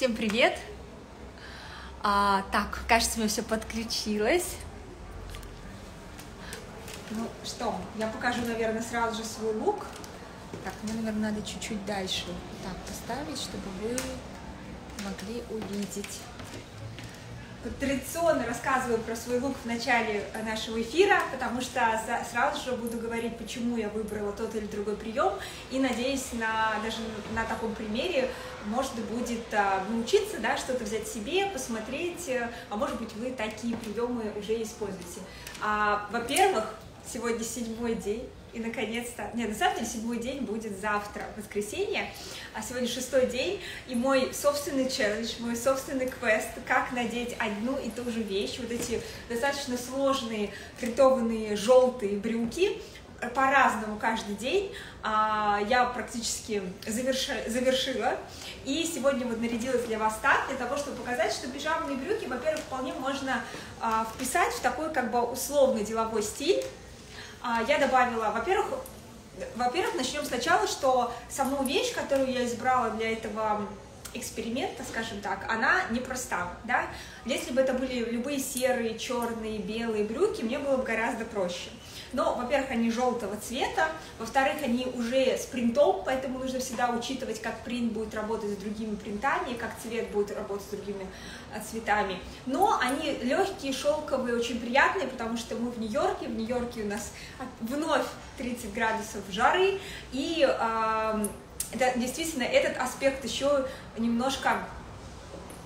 Всем привет! А, так, кажется, мне все подключилось. Ну что, я покажу, наверное, сразу же свой лук. Так, мне, наверное, надо чуть-чуть дальше так поставить, чтобы вы могли увидеть. Традиционно рассказываю про свой лук в начале нашего эфира, потому что сразу же буду говорить, почему я выбрала тот или другой прием, и надеюсь, на, даже на таком примере можно будет а, научиться, да, что-то взять себе, посмотреть, а может быть вы такие приемы уже используете. А, во-первых, сегодня седьмой день и наконец-то, нет, на самом деле седьмой день будет завтра, воскресенье, а сегодня шестой день, и мой собственный челлендж, мой собственный квест, как надеть одну и ту же вещь, вот эти достаточно сложные критованные желтые брюки, по-разному каждый день а, я практически заверши, завершила. И сегодня вот нарядилась для вас так, для того, чтобы показать, что пижамные брюки, во-первых, вполне можно а, вписать в такой как бы условный деловой стиль. А, я добавила, во-первых, во-первых, начнем сначала, что саму вещь, которую я избрала для этого эксперимента, скажем так, она непроста, да. Если бы это были любые серые, черные, белые брюки, мне было бы гораздо проще. Но, во-первых, они желтого цвета, во-вторых, они уже с принтом, поэтому нужно всегда учитывать, как принт будет работать с другими принтами, как цвет будет работать с другими а, цветами. Но они легкие, шелковые, очень приятные, потому что мы в Нью-Йорке, в Нью-Йорке у нас вновь 30 градусов жары, и э, это, действительно этот аспект еще немножко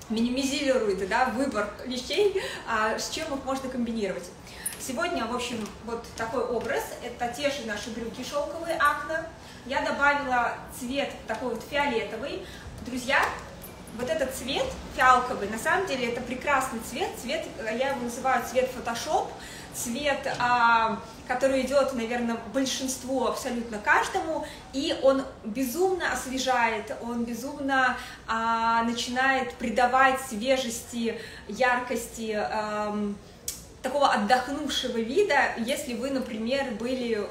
минимизирует да, выбор вещей, а, с чем их можно комбинировать. Сегодня, в общем, вот такой образ. Это те же наши брюки шелковые акна. Я добавила цвет такой вот фиолетовый. Друзья, вот этот цвет фиалковый, на самом деле это прекрасный цвет. Цвет, я его называю цвет фотошоп. Цвет, а, который идет, наверное, большинству, абсолютно каждому. И он безумно освежает, он безумно а, начинает придавать свежести, яркости, а, такого отдохнувшего вида, если вы, например, были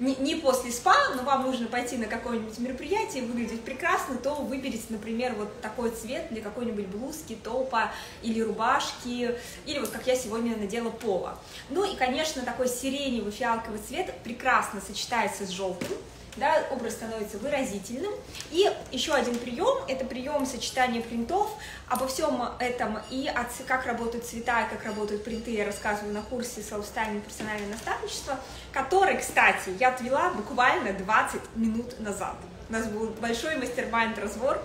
не, не после спа, но вам нужно пойти на какое-нибудь мероприятие, выглядеть прекрасно, то выберите, например, вот такой цвет для какой-нибудь блузки, топа или рубашки, или вот как я сегодня надела пола. Ну и, конечно, такой сиреневый фиалковый цвет прекрасно сочетается с желтым, да, образ становится выразительным. И еще один прием, это прием сочетания принтов. Обо всем этом и от, как работают цвета, и как работают принты я рассказываю на курсе Self-Styling персональное наставничество, который, кстати, я отвела буквально 20 минут назад. У нас был большой мастер-майнд разбор,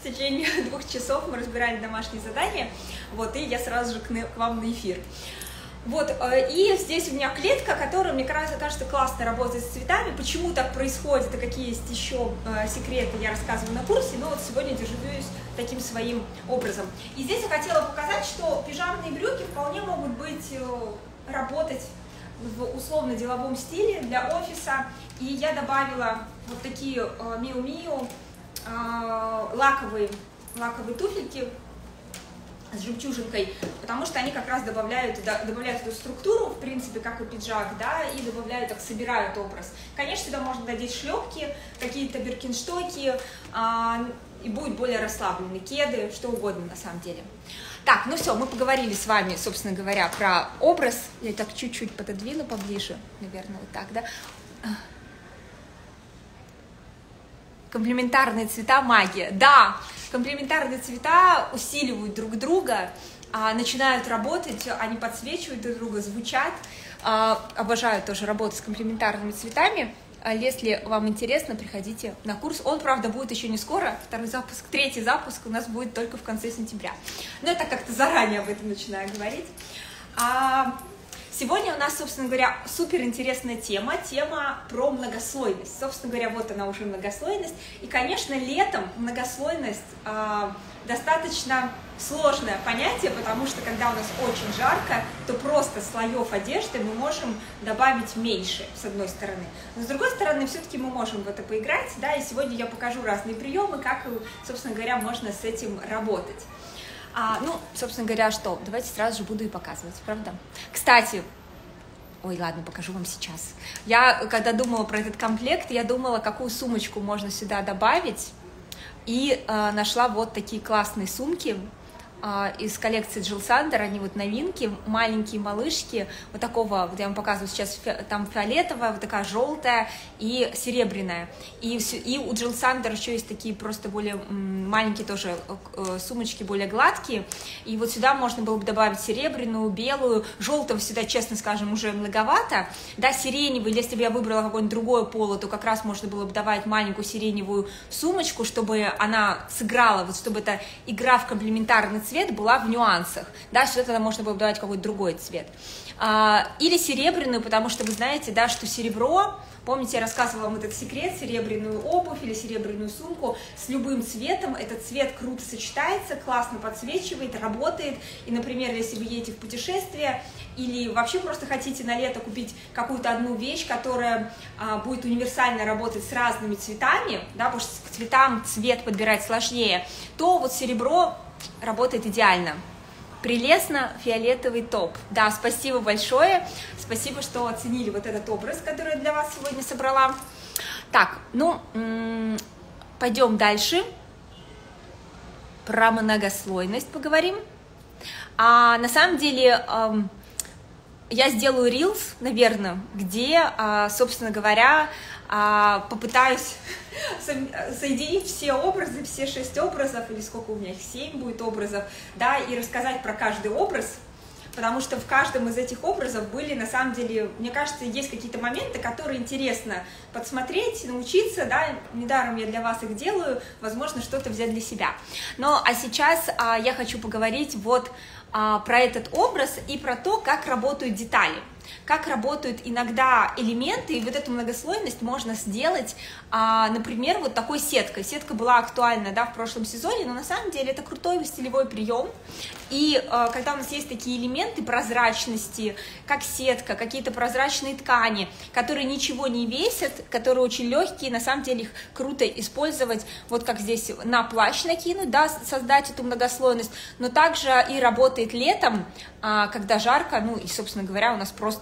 в течение двух часов мы разбирали домашние задания, вот, и я сразу же к вам на эфир. Вот, э, и здесь у меня клетка, которая, мне кажется, классно работает с цветами. Почему так происходит и какие есть еще э, секреты, я рассказываю на курсе, но вот сегодня держусь таким своим образом. И здесь я хотела показать, что пижамные брюки вполне могут быть, э, работать в условно-деловом стиле для офиса. И я добавила вот такие Миу-Миу лаковые, лаковые туфельки с жемчужинкой, потому что они как раз добавляют, добавляют эту структуру, в принципе, как и пиджак, да, и добавляют, так собирают образ. Конечно, сюда можно надеть шлепки, какие-то беркинштоки, а, и будет более расслабленный, кеды, что угодно на самом деле. Так, ну все, мы поговорили с вами, собственно говоря, про образ. Я так чуть-чуть пододвину поближе, наверное, вот так, да. Комплементарные цвета магия. Да, комплементарные цвета усиливают друг друга, а, начинают работать, они подсвечивают друг друга, звучат. А, обожаю тоже работать с комплементарными цветами. А если вам интересно, приходите на курс. Он, правда, будет еще не скоро. Второй запуск, третий запуск у нас будет только в конце сентября. Но это как-то заранее об этом начинаю говорить. Сегодня у нас, собственно говоря, супер интересная тема, тема про многослойность. Собственно говоря, вот она уже многослойность. И, конечно, летом многослойность э, достаточно сложное понятие, потому что когда у нас очень жарко, то просто слоев одежды мы можем добавить меньше, с одной стороны. Но с другой стороны, все-таки мы можем в это поиграть, да, и сегодня я покажу разные приемы, как, собственно говоря, можно с этим работать. А, ну, собственно говоря, что? Давайте сразу же буду и показывать, правда? Кстати, Ой, ладно, покажу вам сейчас. Я, когда думала про этот комплект, я думала, какую сумочку можно сюда добавить. и э, нашла вот такие классные сумки, из коллекции Джилл Сандер, они вот новинки, маленькие малышки, вот такого, вот я вам показываю сейчас, там фиолетовая, вот такая желтая и серебряная. И, и у Джилл Сандер еще есть такие просто более маленькие тоже э, сумочки, более гладкие, и вот сюда можно было бы добавить серебряную, белую, желтого сюда, честно скажем, уже многовато, да, сиреневый, если бы я выбрала какое-нибудь другое поло, то как раз можно было бы добавить маленькую сиреневую сумочку, чтобы она сыграла, вот чтобы эта игра в комплементарный цвет была в нюансах, да, сюда тогда можно было давать какой-то другой цвет. А, или серебряную, потому что вы знаете, да, что серебро, помните, я рассказывала вам этот секрет, серебряную обувь или серебряную сумку с любым цветом, этот цвет круто сочетается, классно подсвечивает, работает, и, например, если вы едете в путешествие, или вообще просто хотите на лето купить какую-то одну вещь, которая а, будет универсально работать с разными цветами, да, потому что к цветам цвет подбирать сложнее, то вот серебро работает идеально. Прелестно фиолетовый топ. Да, спасибо большое. Спасибо, что оценили вот этот образ, который я для вас сегодня собрала. Так, ну, пойдем дальше. Про многослойность поговорим. А на самом деле я сделаю рилс, наверное, где, а, собственно говоря, попытаюсь соединить все образы, все шесть образов, или сколько у меня их, семь будет образов, да, и рассказать про каждый образ, потому что в каждом из этих образов были, на самом деле, мне кажется, есть какие-то моменты, которые интересно подсмотреть, научиться, да, недаром я для вас их делаю, возможно, что-то взять для себя. Но, а сейчас а, я хочу поговорить вот а, про этот образ и про то, как работают детали как работают иногда элементы, и вот эту многослойность можно сделать, а, например, вот такой сеткой. Сетка была актуальна, да, в прошлом сезоне, но на самом деле это крутой стилевой прием, и а, когда у нас есть такие элементы прозрачности, как сетка, какие-то прозрачные ткани, которые ничего не весят, которые очень легкие, на самом деле их круто использовать, вот как здесь на плащ накинуть, да, создать эту многослойность, но также и работает летом, а, когда жарко, ну и, собственно говоря, у нас просто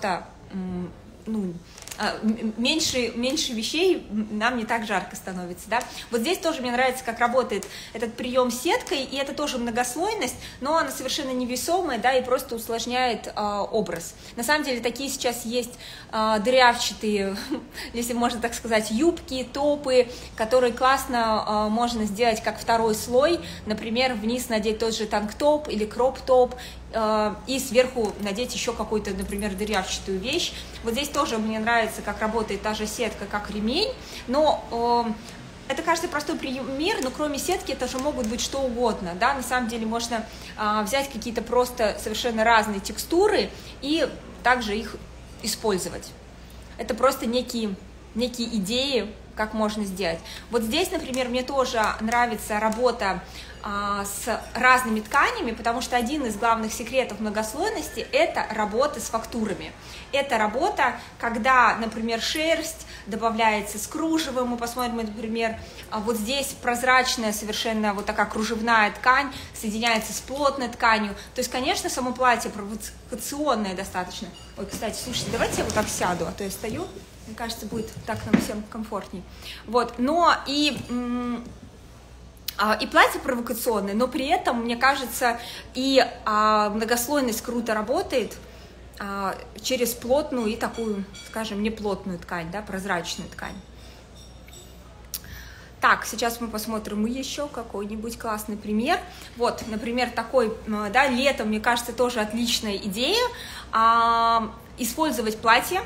ну, а, меньше, меньше вещей, нам не так жарко становится, да. Вот здесь тоже мне нравится, как работает этот прием сеткой, и это тоже многослойность, но она совершенно невесомая, да, и просто усложняет э, образ. На самом деле такие сейчас есть э, дырявчатые, если можно так сказать, юбки, топы, которые классно э, можно сделать как второй слой, например, вниз надеть тот же танк-топ или кроп-топ, и сверху надеть еще какую-то, например, дырявчатую вещь. Вот здесь тоже мне нравится, как работает та же сетка, как ремень, но э, это, кажется, простой пример, но кроме сетки это же могут быть что угодно, да, на самом деле можно а, взять какие-то просто совершенно разные текстуры и также их использовать. Это просто некие, некие идеи, как можно сделать. Вот здесь, например, мне тоже нравится работа с разными тканями, потому что один из главных секретов многослойности – это работа с фактурами. Это работа, когда, например, шерсть добавляется с кружевом, мы посмотрим, например, а вот здесь прозрачная совершенно вот такая кружевная ткань соединяется с плотной тканью. То есть, конечно, само платье провокационное достаточно. Ой, кстати, слушайте, давайте я вот так сяду, а то я стою. Мне кажется, будет так нам всем комфортней. Вот, но и а, и платье провокационное, но при этом, мне кажется, и а, многослойность круто работает а, через плотную и такую, скажем, неплотную ткань, да, прозрачную ткань. Так, сейчас мы посмотрим еще какой-нибудь классный пример. Вот, например, такой, да, летом, мне кажется, тоже отличная идея. А, использовать платье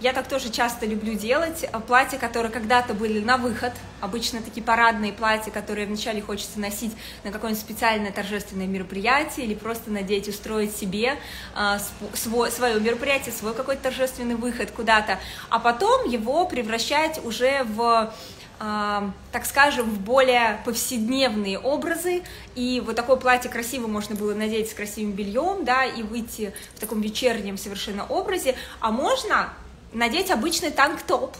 я так тоже часто люблю делать. Э, платья, которые когда-то были на выход, обычно такие парадные платья, которые вначале хочется носить на какое-нибудь специальное торжественное мероприятие или просто надеть, устроить себе э, свой, свое мероприятие, свой какой-то торжественный выход куда-то, а потом его превращать уже в Uh, так скажем, в более повседневные образы, и вот такое платье красиво можно было надеть с красивым бельем, да, и выйти в таком вечернем совершенно образе, а можно надеть обычный танк-топ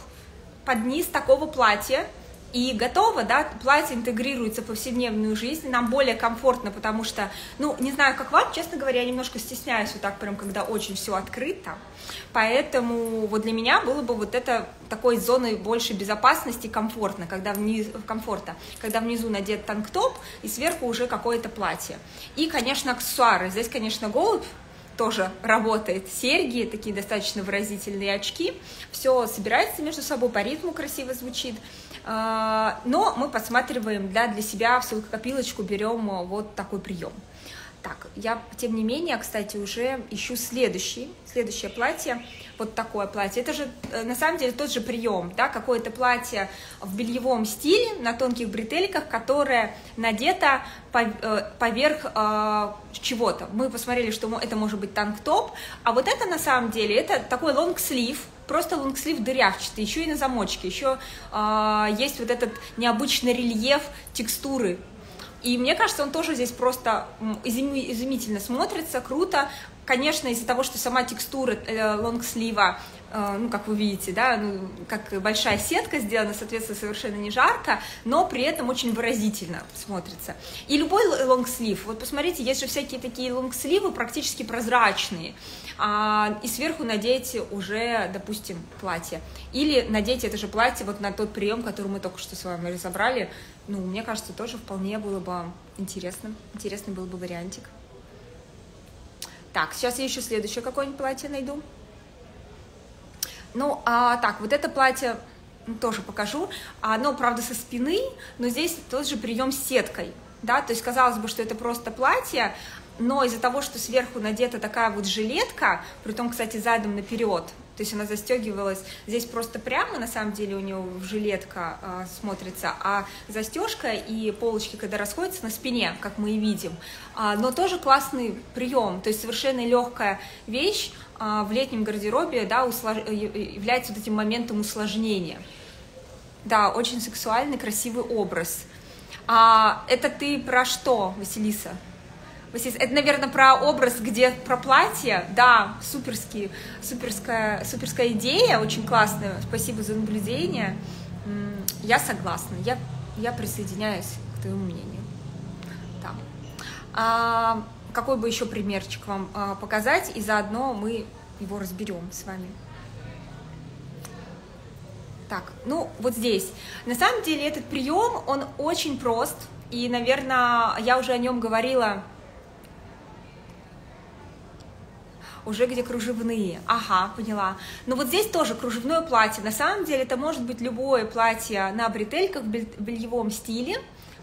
под низ такого платья, и готово, да, платье интегрируется в повседневную жизнь, нам более комфортно, потому что, ну, не знаю, как вам, честно говоря, я немножко стесняюсь вот так прям, когда очень все открыто, поэтому вот для меня было бы вот это такой зоной больше безопасности, комфортно, когда вниз, комфорта, когда внизу надет танк-топ и сверху уже какое-то платье. И, конечно, аксессуары. Здесь, конечно, голубь тоже работает. Серьги, такие достаточно выразительные очки. Все собирается между собой, по ритму красиво звучит. А, но мы подсматриваем для, для себя в свою копилочку, берем вот такой прием. Так, я, тем не менее, кстати, уже ищу следующий, следующее платье, вот такое платье. Это же, э, на самом деле, тот же прием, да, какое-то платье в бельевом стиле, на тонких бретельках, которое надето э, поверх э, чего-то. Мы посмотрели, что это может быть танк-топ, а вот это, на самом деле, это такой лонгслив, просто лонгслив дырявчатый, еще и на замочке, еще э, есть вот этот необычный рельеф текстуры и мне кажется, он тоже здесь просто изумительно смотрится, круто. Конечно, из-за того, что сама текстура э, лонгслива, э, ну, как вы видите, да, ну, как большая сетка сделана, соответственно, совершенно не жарко, но при этом очень выразительно смотрится. И любой лонгслив, вот посмотрите, есть же всякие такие лонгсливы практически прозрачные, а, и сверху надеть уже, допустим, платье. Или надеть это же платье вот на тот прием, который мы только что с вами разобрали, ну, мне кажется, тоже вполне было бы интересно. Интересный был бы вариантик. Так, сейчас я еще следующее какое-нибудь платье найду. Ну, а, так, вот это платье тоже покажу. Оно, правда, со спины, но здесь тот же прием с сеткой. Да, то есть казалось бы, что это просто платье, но из-за того, что сверху надета такая вот жилетка, при том, кстати, задом наперед, то есть она застегивалась здесь просто прямо, на самом деле у нее жилетка э, смотрится, а застежка и полочки, когда расходятся на спине, как мы и видим, а, но тоже классный прием, то есть совершенно легкая вещь а, в летнем гардеробе, да, услож... является вот этим моментом усложнения. Да, очень сексуальный, красивый образ. А это ты про что, Василиса? Это, наверное, про образ, где про платье. Да, суперский, суперская, суперская идея, очень классная. Спасибо за наблюдение. Я согласна, я, я присоединяюсь к твоему мнению. Да. А, какой бы еще примерчик вам а, показать, и заодно мы его разберем с вами. Так, ну вот здесь. На самом деле этот прием, он очень прост, и, наверное, я уже о нем говорила уже где кружевные. Ага, поняла. Но вот здесь тоже кружевное платье. На самом деле это может быть любое платье на бретельках в бельевом стиле,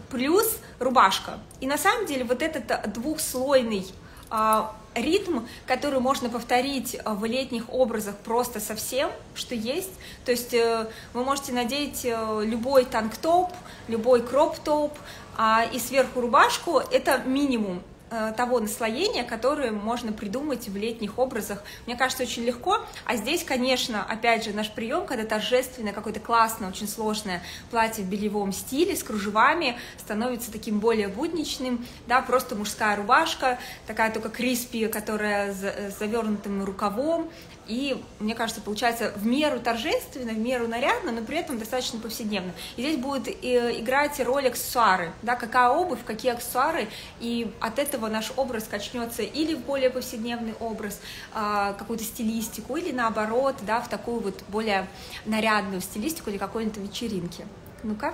плюс рубашка. И на самом деле вот этот двухслойный а, ритм, который можно повторить в летних образах просто совсем, что есть. То есть э, вы можете надеть э, любой танк-топ, любой кроп-топ, а, и сверху рубашку, это минимум. Э, того наслоения, которое можно придумать в летних образах. Мне кажется, очень легко. А здесь, конечно, опять же, наш прием, когда торжественное, какое-то классное, очень сложное платье в бельевом стиле с кружевами становится таким более будничным, да, просто мужская рубашка, такая только криспи, которая с завернутым рукавом, и, мне кажется, получается в меру торжественно, в меру нарядно, но при этом достаточно повседневно. И здесь будет э, играть роль аксессуары, да, какая обувь, какие аксессуары, и от этого наш образ качнется или в более повседневный образ, а, какую-то стилистику, или наоборот, да, в такую вот более нарядную стилистику или какой-нибудь вечеринки. Ну-ка.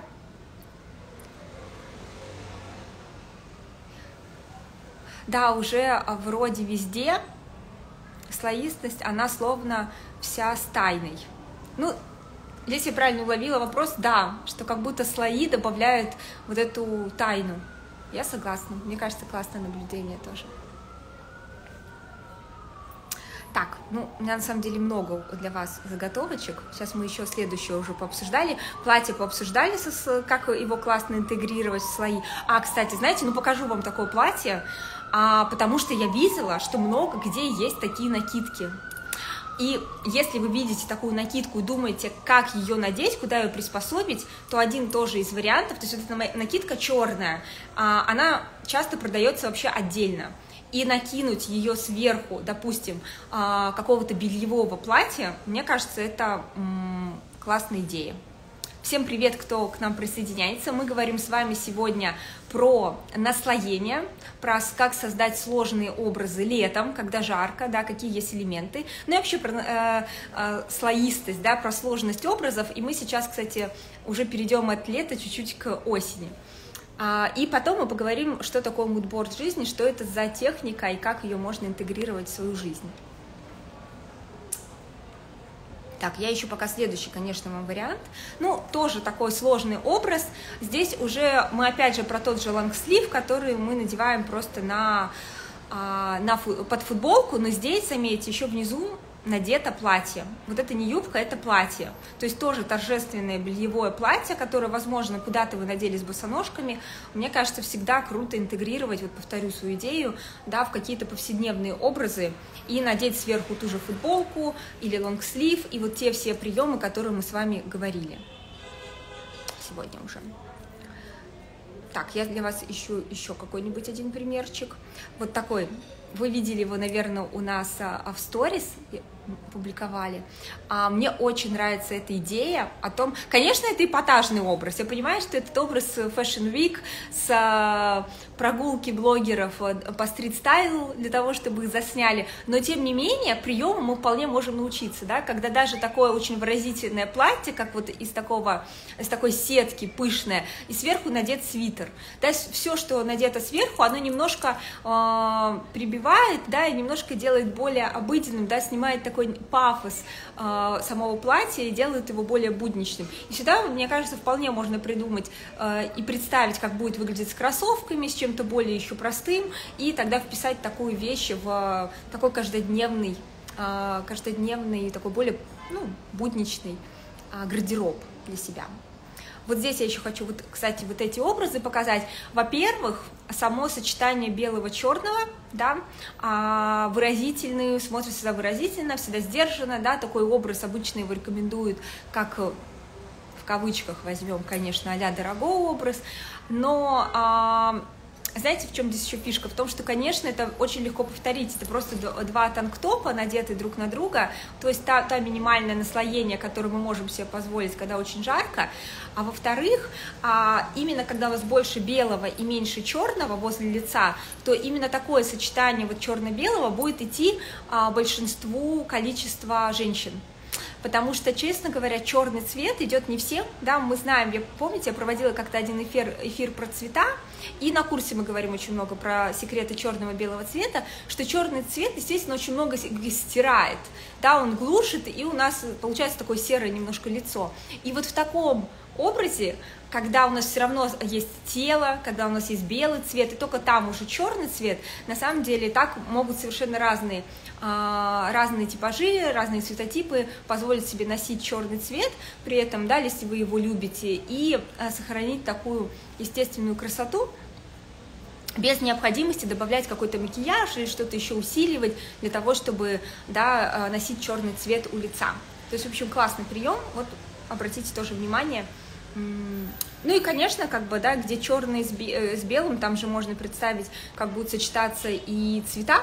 Да, уже вроде везде слоистость, она словно вся с тайной. Ну, если я правильно уловила вопрос, да, что как будто слои добавляют вот эту тайну. Я согласна. Мне кажется, классное наблюдение тоже. Так, ну, у меня на самом деле много для вас заготовочек. Сейчас мы еще следующее уже пообсуждали. Платье пообсуждали, как его классно интегрировать в слои. А, кстати, знаете, ну покажу вам такое платье а, потому что я видела, что много где есть такие накидки. И если вы видите такую накидку и думаете, как ее надеть, куда ее приспособить, то один тоже из вариантов, то есть вот эта накидка черная, а, она часто продается вообще отдельно. И накинуть ее сверху, допустим, а, какого-то бельевого платья, мне кажется, это классная идея. Всем привет, кто к нам присоединяется. Мы говорим с вами сегодня про наслоение, про как создать сложные образы летом, когда жарко, да, какие есть элементы, ну и вообще про э, э, слоистость, да, про сложность образов. И мы сейчас, кстати, уже перейдем от лета чуть-чуть к осени. А, и потом мы поговорим, что такое мудборд жизни, что это за техника и как ее можно интегрировать в свою жизнь. Так, я ищу пока следующий, конечно, вам вариант. Ну, тоже такой сложный образ. Здесь уже мы опять же про тот же лонгслив, который мы надеваем просто на, а, на, под футболку, но здесь, заметьте, еще внизу надето платье. Вот это не юбка, это платье. То есть тоже торжественное бельевое платье, которое, возможно, куда-то вы надели с босоножками. Мне кажется, всегда круто интегрировать, вот повторю свою идею, да, в какие-то повседневные образы и надеть сверху ту же футболку или лонгслив, и вот те все приемы, которые мы с вами говорили сегодня уже. Так, я для вас ищу еще какой-нибудь один примерчик. Вот такой. Вы видели его, наверное, у нас а, в сторис публиковали. А, мне очень нравится эта идея о том, конечно, это эпатажный образ. Я понимаю, что этот образ Fashion Week с а, прогулки блогеров по стрит-стайлу для того, чтобы их засняли. Но, тем не менее, приему мы вполне можем научиться, да, когда даже такое очень выразительное платье, как вот из такого, из такой сетки пышное, и сверху надет свитер. То есть все, что надето сверху, оно немножко э, прибивает, да, и немножко делает более обыденным, да, снимает такой пафос э, самого платья и делает его более будничным. И сюда, мне кажется, вполне можно придумать э, и представить, как будет выглядеть с кроссовками, с чем-то более еще простым, и тогда вписать такую вещь в такой каждодневный, э, каждодневный такой более ну, будничный э, гардероб для себя. Вот здесь я еще хочу, вот, кстати, вот эти образы показать. Во-первых, само сочетание белого-черного, да, а, выразительный, смотрится всегда выразительно, всегда сдержанно, да, такой образ обычно его рекомендуют как в кавычках возьмем, конечно, а дорогой образ, но а, знаете, в чем здесь еще фишка? В том, что, конечно, это очень легко повторить. Это просто два танктопа, надетые друг на друга. То есть та, та минимальное наслоение, которое мы можем себе позволить, когда очень жарко. А во-вторых, а, именно когда у вас больше белого и меньше черного возле лица, то именно такое сочетание вот черно-белого будет идти а, большинству количества женщин потому что, честно говоря, черный цвет идет не всем, да, мы знаем, я, помните, я проводила как-то один эфир, эфир про цвета, и на курсе мы говорим очень много про секреты черного и белого цвета, что черный цвет, естественно, очень много стирает, да, он глушит, и у нас получается такое серое немножко лицо. И вот в таком образе, когда у нас все равно есть тело, когда у нас есть белый цвет, и только там уже черный цвет, на самом деле так могут совершенно разные, а, разные типажи, разные цветотипы позволить себе носить черный цвет, при этом, да, если вы его любите, и а, сохранить такую естественную красоту, без необходимости добавлять какой-то макияж или что-то еще усиливать для того, чтобы да, а, носить черный цвет у лица. То есть, в общем, классный прием. Вот обратите тоже внимание. Ну и, конечно, как бы, да, где черный э, с белым, там же можно представить, как будут сочетаться и цвета,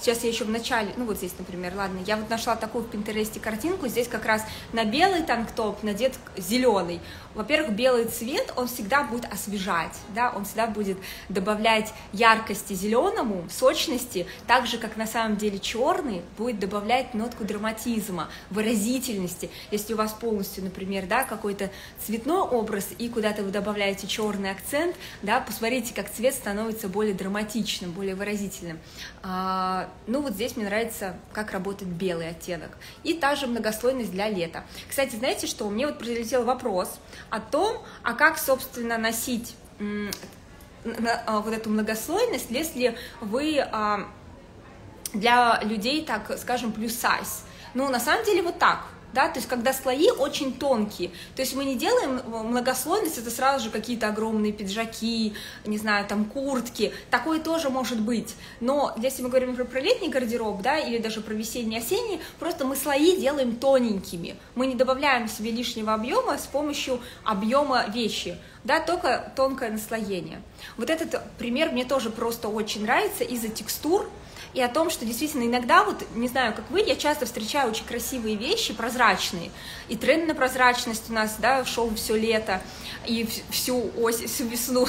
Сейчас я еще в начале, ну вот здесь, например, ладно, я вот нашла такую в Пинтересте картинку, здесь как раз на белый танк-топ надет зеленый. Во-первых, белый цвет, он всегда будет освежать, да, он всегда будет добавлять яркости зеленому, сочности, так же, как на самом деле черный будет добавлять нотку драматизма, выразительности. Если у вас полностью, например, да, какой-то цветной образ, и куда-то вы добавляете черный акцент, да, посмотрите, как цвет становится более драматичным, более выразительным. А, ну вот здесь мне нравится, как работает белый оттенок. И та же многослойность для лета. Кстати, знаете что, мне вот прилетел вопрос о том, а как, собственно, носить а, вот эту многослойность, если вы а, для людей, так скажем, плюс сайз. Ну, на самом деле вот так – да, то есть когда слои очень тонкие, то есть мы не делаем э, многослойность, это сразу же какие-то огромные пиджаки, не знаю, там куртки, такое тоже может быть, но если мы говорим про летний гардероб, да, или даже про весенний-осенний, просто мы слои делаем тоненькими, мы не добавляем себе лишнего объема с помощью объема вещи, да, только тонкое наслоение. Вот этот пример мне тоже просто очень нравится из-за текстур, и о том, что действительно иногда, вот не знаю, как вы, я часто встречаю очень красивые вещи, прозрачные, и тренд на прозрачность у нас, да, шел все лето, и всю осень, всю весну.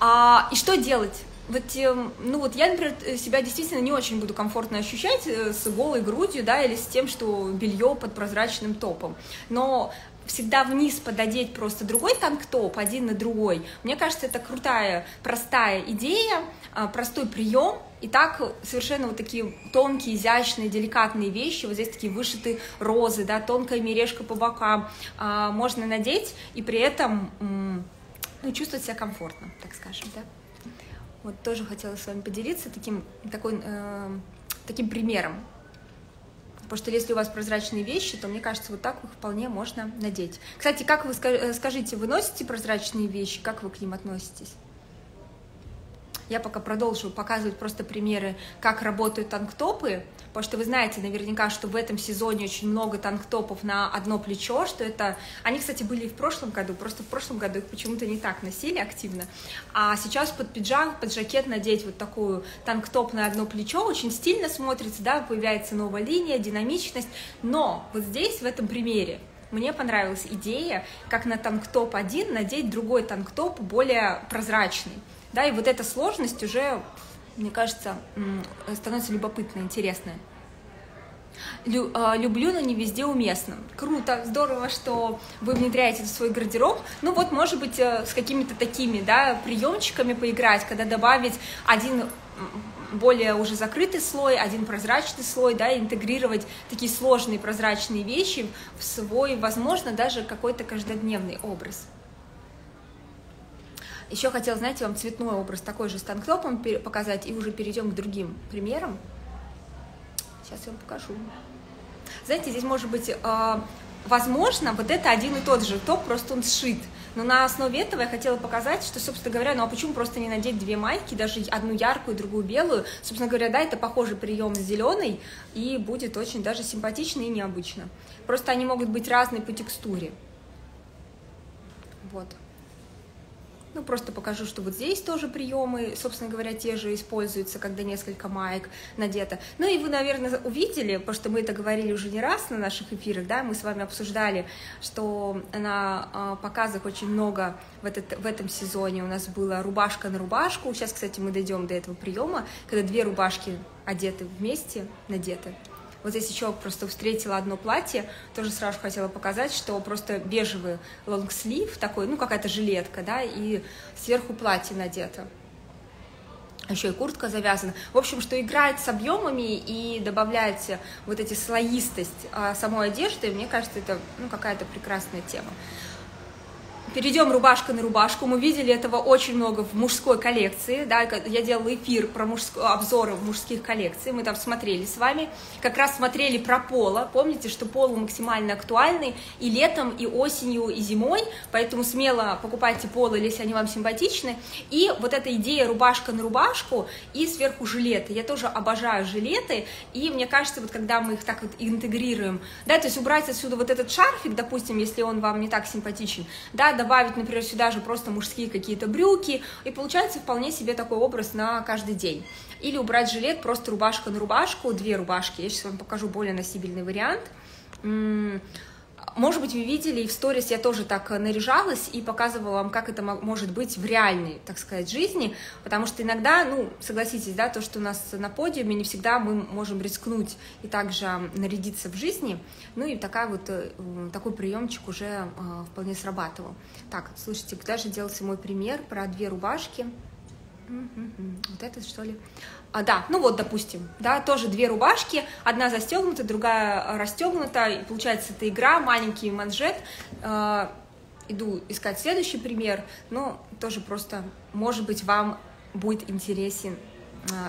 А, и что делать? вот, эм, ну вот я, например, себя действительно не очень буду комфортно ощущать э, с голой грудью, да, или с тем, что белье под прозрачным топом. Но всегда вниз пододеть просто другой танк-топ, один на другой, мне кажется, это крутая, простая идея, а, простой прием, и так совершенно вот такие тонкие, изящные, деликатные вещи, вот здесь такие вышитые розы, да, тонкая мережка по бокам, а, можно надеть и при этом ну, чувствовать себя комфортно, так скажем, да. Вот тоже хотела с вами поделиться таким, такой, э, таким примером. Потому что если у вас прозрачные вещи, то мне кажется, вот так их вполне можно надеть. Кстати, как вы э, скажите, вы носите прозрачные вещи, как вы к ним относитесь? Я пока продолжу показывать просто примеры, как работают танктопы, потому что вы знаете наверняка, что в этом сезоне очень много танктопов на одно плечо, что это... Они, кстати, были и в прошлом году, просто в прошлом году их почему-то не так носили активно, а сейчас под пиджак, под жакет надеть вот такую танктоп на одно плечо очень стильно смотрится, да, появляется новая линия, динамичность, но вот здесь, в этом примере, мне понравилась идея, как на танктоп один надеть другой танктоп более прозрачный. Да, и вот эта сложность уже, мне кажется, становится любопытной, интересной. Лю, э, люблю, но не везде уместно. Круто, здорово, что вы внедряете в свой гардероб. Ну вот, может быть, э, с какими-то такими, да, приемчиками поиграть, когда добавить один более уже закрытый слой, один прозрачный слой, да, интегрировать такие сложные прозрачные вещи в свой, возможно, даже какой-то каждодневный образ. Еще хотела, знаете, вам цветной образ такой же с танктопом показать, и уже перейдем к другим примерам. Сейчас я вам покажу. Знаете, здесь может быть, э, возможно, вот это один и тот же топ, просто он сшит. Но на основе этого я хотела показать, что, собственно говоря, ну а почему просто не надеть две майки, даже одну яркую, другую белую? Собственно говоря, да, это похожий прием с зеленой, и будет очень даже симпатично и необычно. Просто они могут быть разные по текстуре. Вот. Ну, просто покажу, что вот здесь тоже приемы, собственно говоря, те же используются, когда несколько маек надето. Ну и вы, наверное, увидели, потому что мы это говорили уже не раз на наших эфирах, да, мы с вами обсуждали, что на а, показах очень много в, этот, в этом сезоне у нас была рубашка на рубашку. Сейчас, кстати, мы дойдем до этого приема, когда две рубашки одеты вместе, надеты. Вот здесь еще просто встретила одно платье, тоже сразу хотела показать, что просто бежевый лонгслив, такой, ну, какая-то жилетка, да, и сверху платье надето. Еще и куртка завязана. В общем, что играет с объемами и добавляет вот эти слоистость а, самой одежды, мне кажется, это ну, какая-то прекрасная тема. Перейдем рубашка на рубашку. Мы видели этого очень много в мужской коллекции. Да, я делала эфир про мужскую, обзоры в мужских коллекциях. Мы там смотрели с вами. Как раз смотрели про поло. Помните, что поло максимально актуальный и летом, и осенью, и зимой. Поэтому смело покупайте поло, если они вам симпатичны. И вот эта идея рубашка на рубашку и сверху жилеты. Я тоже обожаю жилеты. И мне кажется, вот когда мы их так вот интегрируем, да, то есть убрать отсюда вот этот шарфик, допустим, если он вам не так симпатичен, да, добавить, например, сюда же просто мужские какие-то брюки, и получается вполне себе такой образ на каждый день. Или убрать жилет, просто рубашка на рубашку, две рубашки, я сейчас вам покажу более носибельный вариант. Может быть, вы видели, и в сторис я тоже так наряжалась и показывала вам, как это может быть в реальной, так сказать, жизни, потому что иногда, ну, согласитесь, да, то, что у нас на подиуме, не всегда мы можем рискнуть и также нарядиться в жизни, ну и такая вот, э, такой приемчик уже э, вполне срабатывал. Так, слушайте, куда же делался мой пример про две рубашки? Вот это что ли? А, да, ну вот, допустим, да, тоже две рубашки, одна застегнута, другая расстегнута, и получается это игра, маленький манжет. Э, иду искать следующий пример, но тоже просто, может быть, вам будет интересен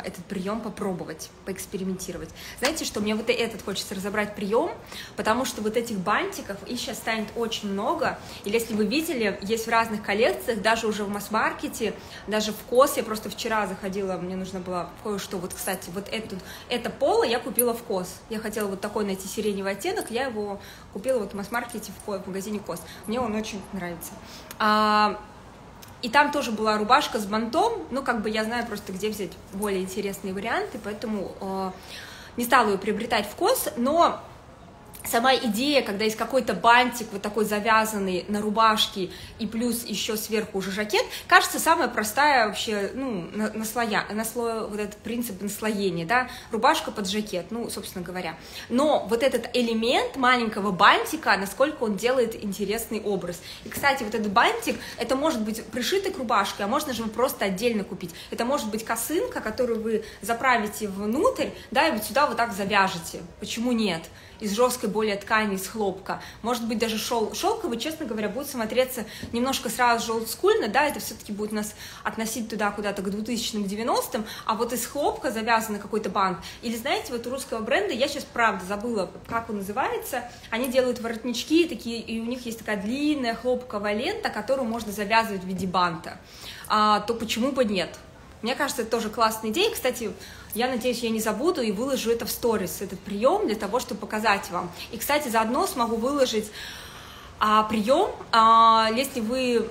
этот прием попробовать, поэкспериментировать. Знаете, что мне вот этот хочется разобрать прием, потому что вот этих бантиков, их сейчас станет очень много, или если вы видели, есть в разных коллекциях, даже уже в масс-маркете, даже в КОС, я просто вчера заходила, мне нужно было кое-что, вот, кстати, вот эту, это поло я купила в КОС, я хотела вот такой найти сиреневый оттенок, я его купила вот в масс-маркете в, в магазине КОС, мне он очень нравится. А, и там тоже была рубашка с бантом, ну, как бы я знаю просто, где взять более интересные варианты, поэтому э, не стала ее приобретать в кос, но сама идея, когда есть какой-то бантик вот такой завязанный на рубашке и плюс еще сверху уже жакет, кажется самая простая вообще, ну, на, на слоя, на слой, вот этот принцип наслоения, да, рубашка под жакет, ну, собственно говоря. Но вот этот элемент маленького бантика, насколько он делает интересный образ. И, кстати, вот этот бантик, это может быть пришитый к рубашке, а можно же просто отдельно купить. Это может быть косынка, которую вы заправите внутрь, да, и вот сюда вот так завяжете. Почему нет? Из жесткой более ткани, из хлопка. Может быть, даже шел, шелковый, честно говоря, будет смотреться немножко сразу же олдскульно, да, это все-таки будет нас относить туда куда-то к 2000-м, 90-м, а вот из хлопка завязанный какой-то бант. Или, знаете, вот у русского бренда, я сейчас, правда, забыла, как он называется, они делают воротнички такие, и у них есть такая длинная хлопковая лента, которую можно завязывать в виде банта. А, то почему бы нет? Мне кажется, это тоже классная идея. Кстати, я надеюсь, я не забуду и выложу это в сторис, этот прием, для того, чтобы показать вам. И, кстати, заодно смогу выложить а, прием, а, если вы,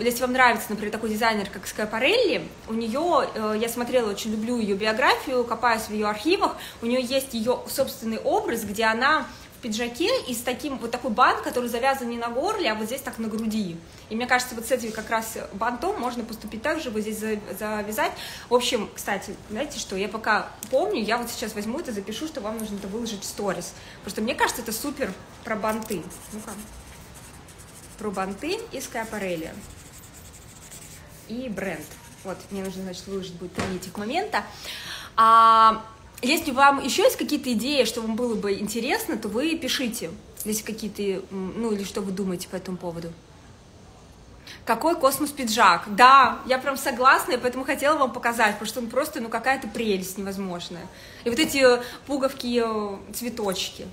если вам нравится, например, такой дизайнер, как Скайпарелли, у нее, э, я смотрела, очень люблю ее биографию, копаюсь в ее архивах, у нее есть ее собственный образ, где она пиджаке и с таким вот такой бант, который завязан не на горле, а вот здесь так на груди. И мне кажется, вот с этим как раз бантом можно поступить так же, вот здесь завязать. В общем, кстати, знаете что, я пока помню, я вот сейчас возьму это, запишу, что вам нужно это выложить в сторис. Просто мне кажется, это супер про банты. Ну-ка. Про банты и Скайапарелли. И бренд. Вот, мне нужно, значит, выложить будет три этих момента. А, если вам еще есть какие-то идеи, что вам было бы интересно, то вы пишите, если какие-то, ну или что вы думаете по этому поводу. Какой космос-пиджак? Да, я прям согласна, и поэтому хотела вам показать, потому что он просто, ну, какая-то прелесть невозможная. И вот эти пуговки, э, цветочки.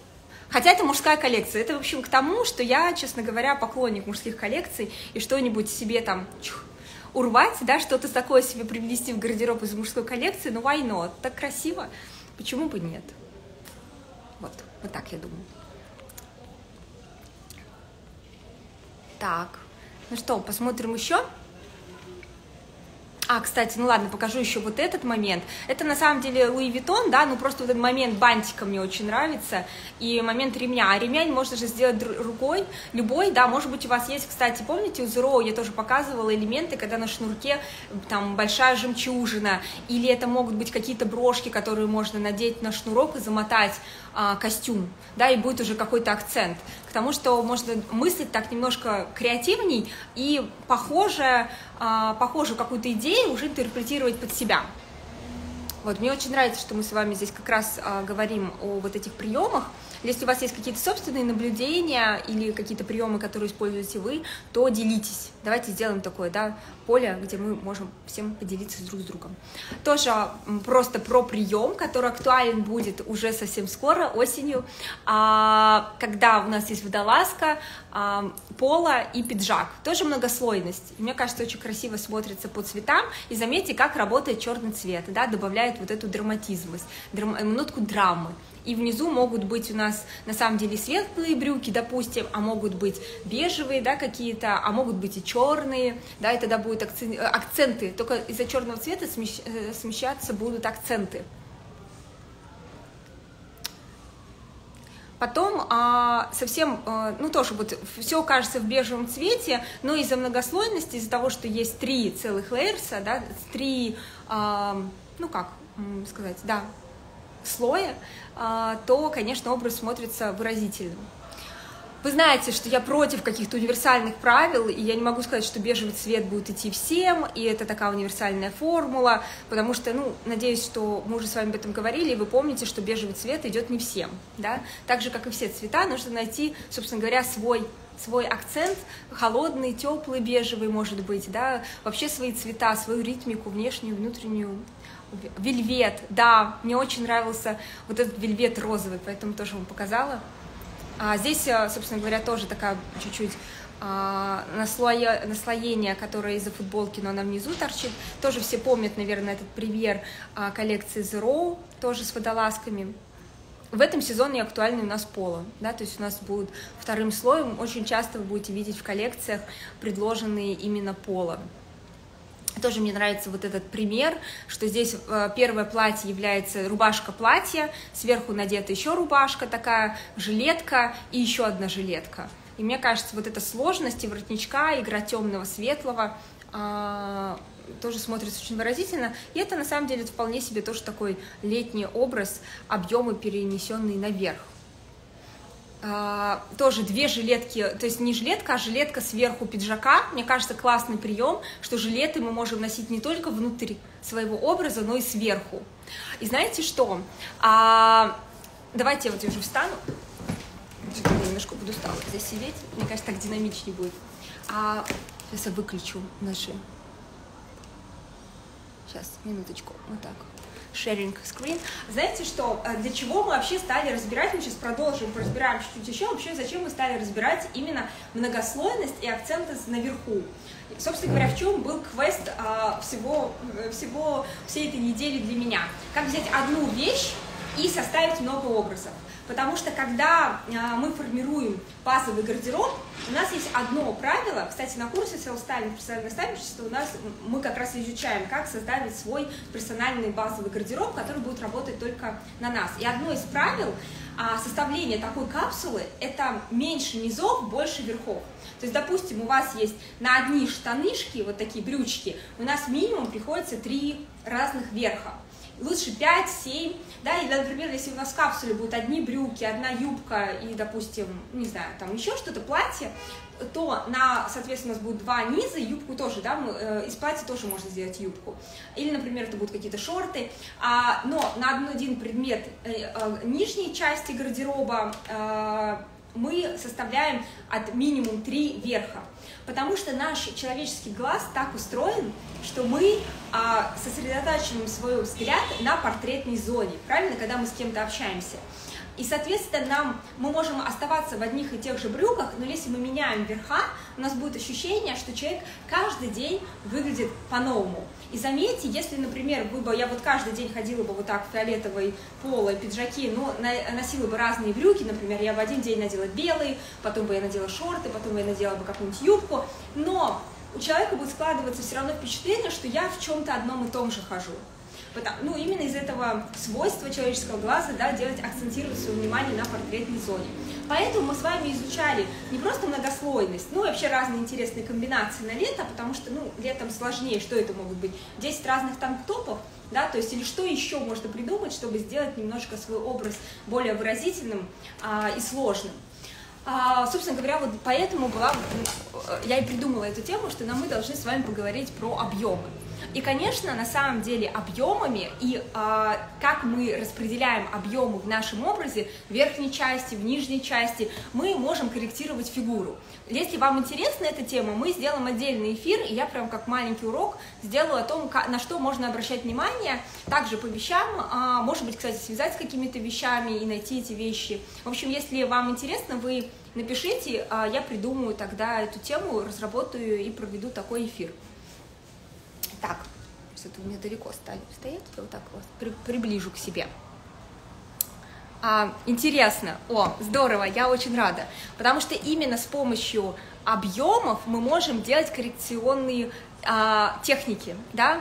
Хотя это мужская коллекция. Это, в общем, к тому, что я, честно говоря, поклонник мужских коллекций, и что-нибудь себе там чух, урвать, да, что-то такое себе привнести в гардероб из мужской коллекции, ну, why not? Так красиво. Почему бы нет? Вот, вот так я думаю. Так, ну что, посмотрим еще. А, кстати, ну ладно, покажу еще вот этот момент. Это на самом деле Луи Виттон, да, ну просто вот этот момент бантика мне очень нравится, и момент ремня. А ремень можно же сделать рукой, любой, да, может быть у вас есть, кстати, помните, у Zero я тоже показывала элементы, когда на шнурке там большая жемчужина, или это могут быть какие-то брошки, которые можно надеть на шнурок и замотать а, костюм, да, и будет уже какой-то акцент. Тому, что можно мыслить так немножко креативней и похоже, а, похожую какую-то идею уже интерпретировать под себя. Вот, мне очень нравится, что мы с вами здесь как раз а, говорим о вот этих приемах, если у вас есть какие-то собственные наблюдения или какие-то приемы, которые используете вы, то делитесь. Давайте сделаем такое, да, поле, где мы можем всем поделиться друг с другом. Тоже просто про прием, который актуален будет уже совсем скоро, осенью, а, когда у нас есть водолазка, а, пола и пиджак. Тоже многослойность. мне кажется, очень красиво смотрится по цветам. И заметьте, как работает черный цвет, да, добавляет вот эту драматизмость, драм, нотку драмы и внизу могут быть у нас на самом деле светлые брюки, допустим, а могут быть бежевые, да, какие-то, а могут быть и черные, да, и тогда будут акценты, только из-за черного цвета э, смещаться будут акценты. Потом а, совсем, а, ну тоже вот все кажется в бежевом цвете, но из-за многослойности, из-за того, что есть три целых лейерса, да, три, а, ну как сказать, да, слоя, то, конечно, образ смотрится выразительным. Вы знаете, что я против каких-то универсальных правил, и я не могу сказать, что бежевый цвет будет идти всем, и это такая универсальная формула, потому что, ну, надеюсь, что мы уже с вами об этом говорили, и вы помните, что бежевый цвет идет не всем, да, так же, как и все цвета, нужно найти, собственно говоря, свой свой акцент, холодный, теплый, бежевый, может быть, да, вообще свои цвета, свою ритмику, внешнюю, внутреннюю. Вельвет, да, мне очень нравился вот этот вельвет розовый, поэтому тоже вам показала. А здесь, э, собственно говоря, тоже такая чуть-чуть а, наслоя, наслоение, которое из-за футболки, но она внизу торчит. Тоже все помнят, наверное, этот премьер а, коллекции Zero, тоже с водолазками. В этом сезоне актуальны у нас поло, да, то есть у нас будут вторым слоем, очень часто вы будете видеть в коллекциях предложенные именно поло. Тоже мне нравится вот этот пример, что здесь э, первое платье является рубашка-платье, сверху надета еще рубашка такая, жилетка и еще одна жилетка. И мне кажется, вот эта сложность и воротничка, игра темного, светлого, а, тоже смотрится очень выразительно. И это на самом деле вполне себе тоже такой летний образ, объемы перенесенные наверх. А, тоже две жилетки, то есть не жилетка, а жилетка сверху пиджака. Мне кажется, классный прием, что жилеты мы можем носить не только внутри своего образа, но и сверху. И знаете что? А, давайте я вот уже встану. Я немножко буду стала здесь сидеть. Мне кажется, так динамичнее будет. А сейчас я выключу наши... Сейчас, минуточку. Вот так. Sharing screen. Знаете что, э, для чего мы вообще стали разбирать, мы сейчас продолжим, разбираем чуть-чуть еще, вообще зачем мы стали разбирать именно многослойность и акценты наверху. Собственно говоря, в чем был квест а, всего, э, всего всей этой недели для меня? Как взять одну вещь и составить много образов. Потому что когда а, мы формируем базовый гардероб, у нас есть одно правило, кстати, на курсе селф-стайлинг персональное наставничество у нас мы как раз изучаем, как создать свой персональный базовый гардероб, который будет работать только на нас. И одно из правил а, составления такой капсулы – это меньше низов, больше верхов. То есть, допустим, у вас есть на одни штанышки, вот такие брючки, у нас минимум приходится три разных верха лучше 5-7, да, и, например, если у нас в капсуле будут одни брюки, одна юбка и, допустим, не знаю, там еще что-то, платье, то на, соответственно, у нас будет два низа, юбку тоже, да, мы, э, из платья тоже можно сделать юбку. Или, например, это будут какие-то шорты, а, но на один предмет э, э, нижней части гардероба э, мы составляем от минимум 3 верха. Потому что наш человеческий глаз так устроен, что мы а, сосредотачиваем свой взгляд на портретной зоне, правильно, когда мы с кем-то общаемся. И, соответственно, нам, мы можем оставаться в одних и тех же брюках, но если мы меняем верха, у нас будет ощущение, что человек каждый день выглядит по-новому. И заметьте, если, например, вы бы, я вот каждый день ходила бы вот так в фиолетовой полой, пиджаки, но носила бы разные брюки, например, я в один день надела белые, потом бы я надела шорты, потом бы я надела бы какую-нибудь юбку, но у человека будет складываться все равно впечатление, что я в чем-то одном и том же хожу. Потому, ну, именно из этого свойства человеческого глаза, да, делать, акцентировать свое внимание на портретной зоне. Поэтому мы с вами изучали не просто многослойность, ну, вообще разные интересные комбинации на лето, потому что, ну, летом сложнее, что это могут быть, 10 разных танк-топов, да, то есть или что еще можно придумать, чтобы сделать немножко свой образ более выразительным а, и сложным. А, собственно говоря, вот поэтому была, я и придумала эту тему, что нам мы должны с вами поговорить про объемы. И, конечно, на самом деле объемами и э, как мы распределяем объемы в нашем образе, в верхней части, в нижней части, мы можем корректировать фигуру. Если вам интересна эта тема, мы сделаем отдельный эфир, и я прям как маленький урок сделаю о том, как, на что можно обращать внимание, также по вещам, э, может быть, кстати, связать с какими-то вещами и найти эти вещи. В общем, если вам интересно, вы напишите, э, я придумаю тогда эту тему, разработаю и проведу такой эфир. Так, что-то у меня далеко стали стоять, я вот так вот при, приближу к себе. А, интересно, о, здорово, я очень рада, потому что именно с помощью объемов мы можем делать коррекционные а, техники, да,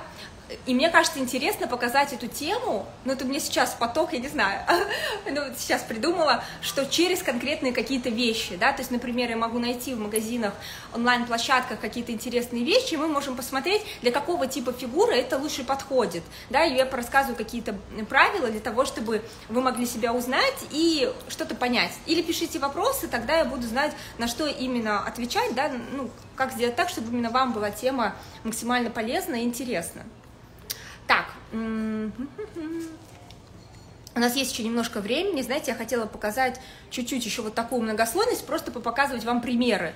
и мне кажется интересно показать эту тему, но это мне сейчас поток, я не знаю, ну, сейчас придумала, что через конкретные какие-то вещи, да, то есть, например, я могу найти в магазинах, онлайн-площадках какие-то интересные вещи, и мы можем посмотреть, для какого типа фигуры это лучше подходит, да, и я рассказываю какие-то правила для того, чтобы вы могли себя узнать и что-то понять. Или пишите вопросы, тогда я буду знать, на что именно отвечать, да, ну, как сделать так, чтобы именно вам была тема максимально полезна и интересна. Так. у нас есть еще немножко времени, знаете, я хотела показать чуть-чуть еще вот такую многослойность, просто показывать вам примеры.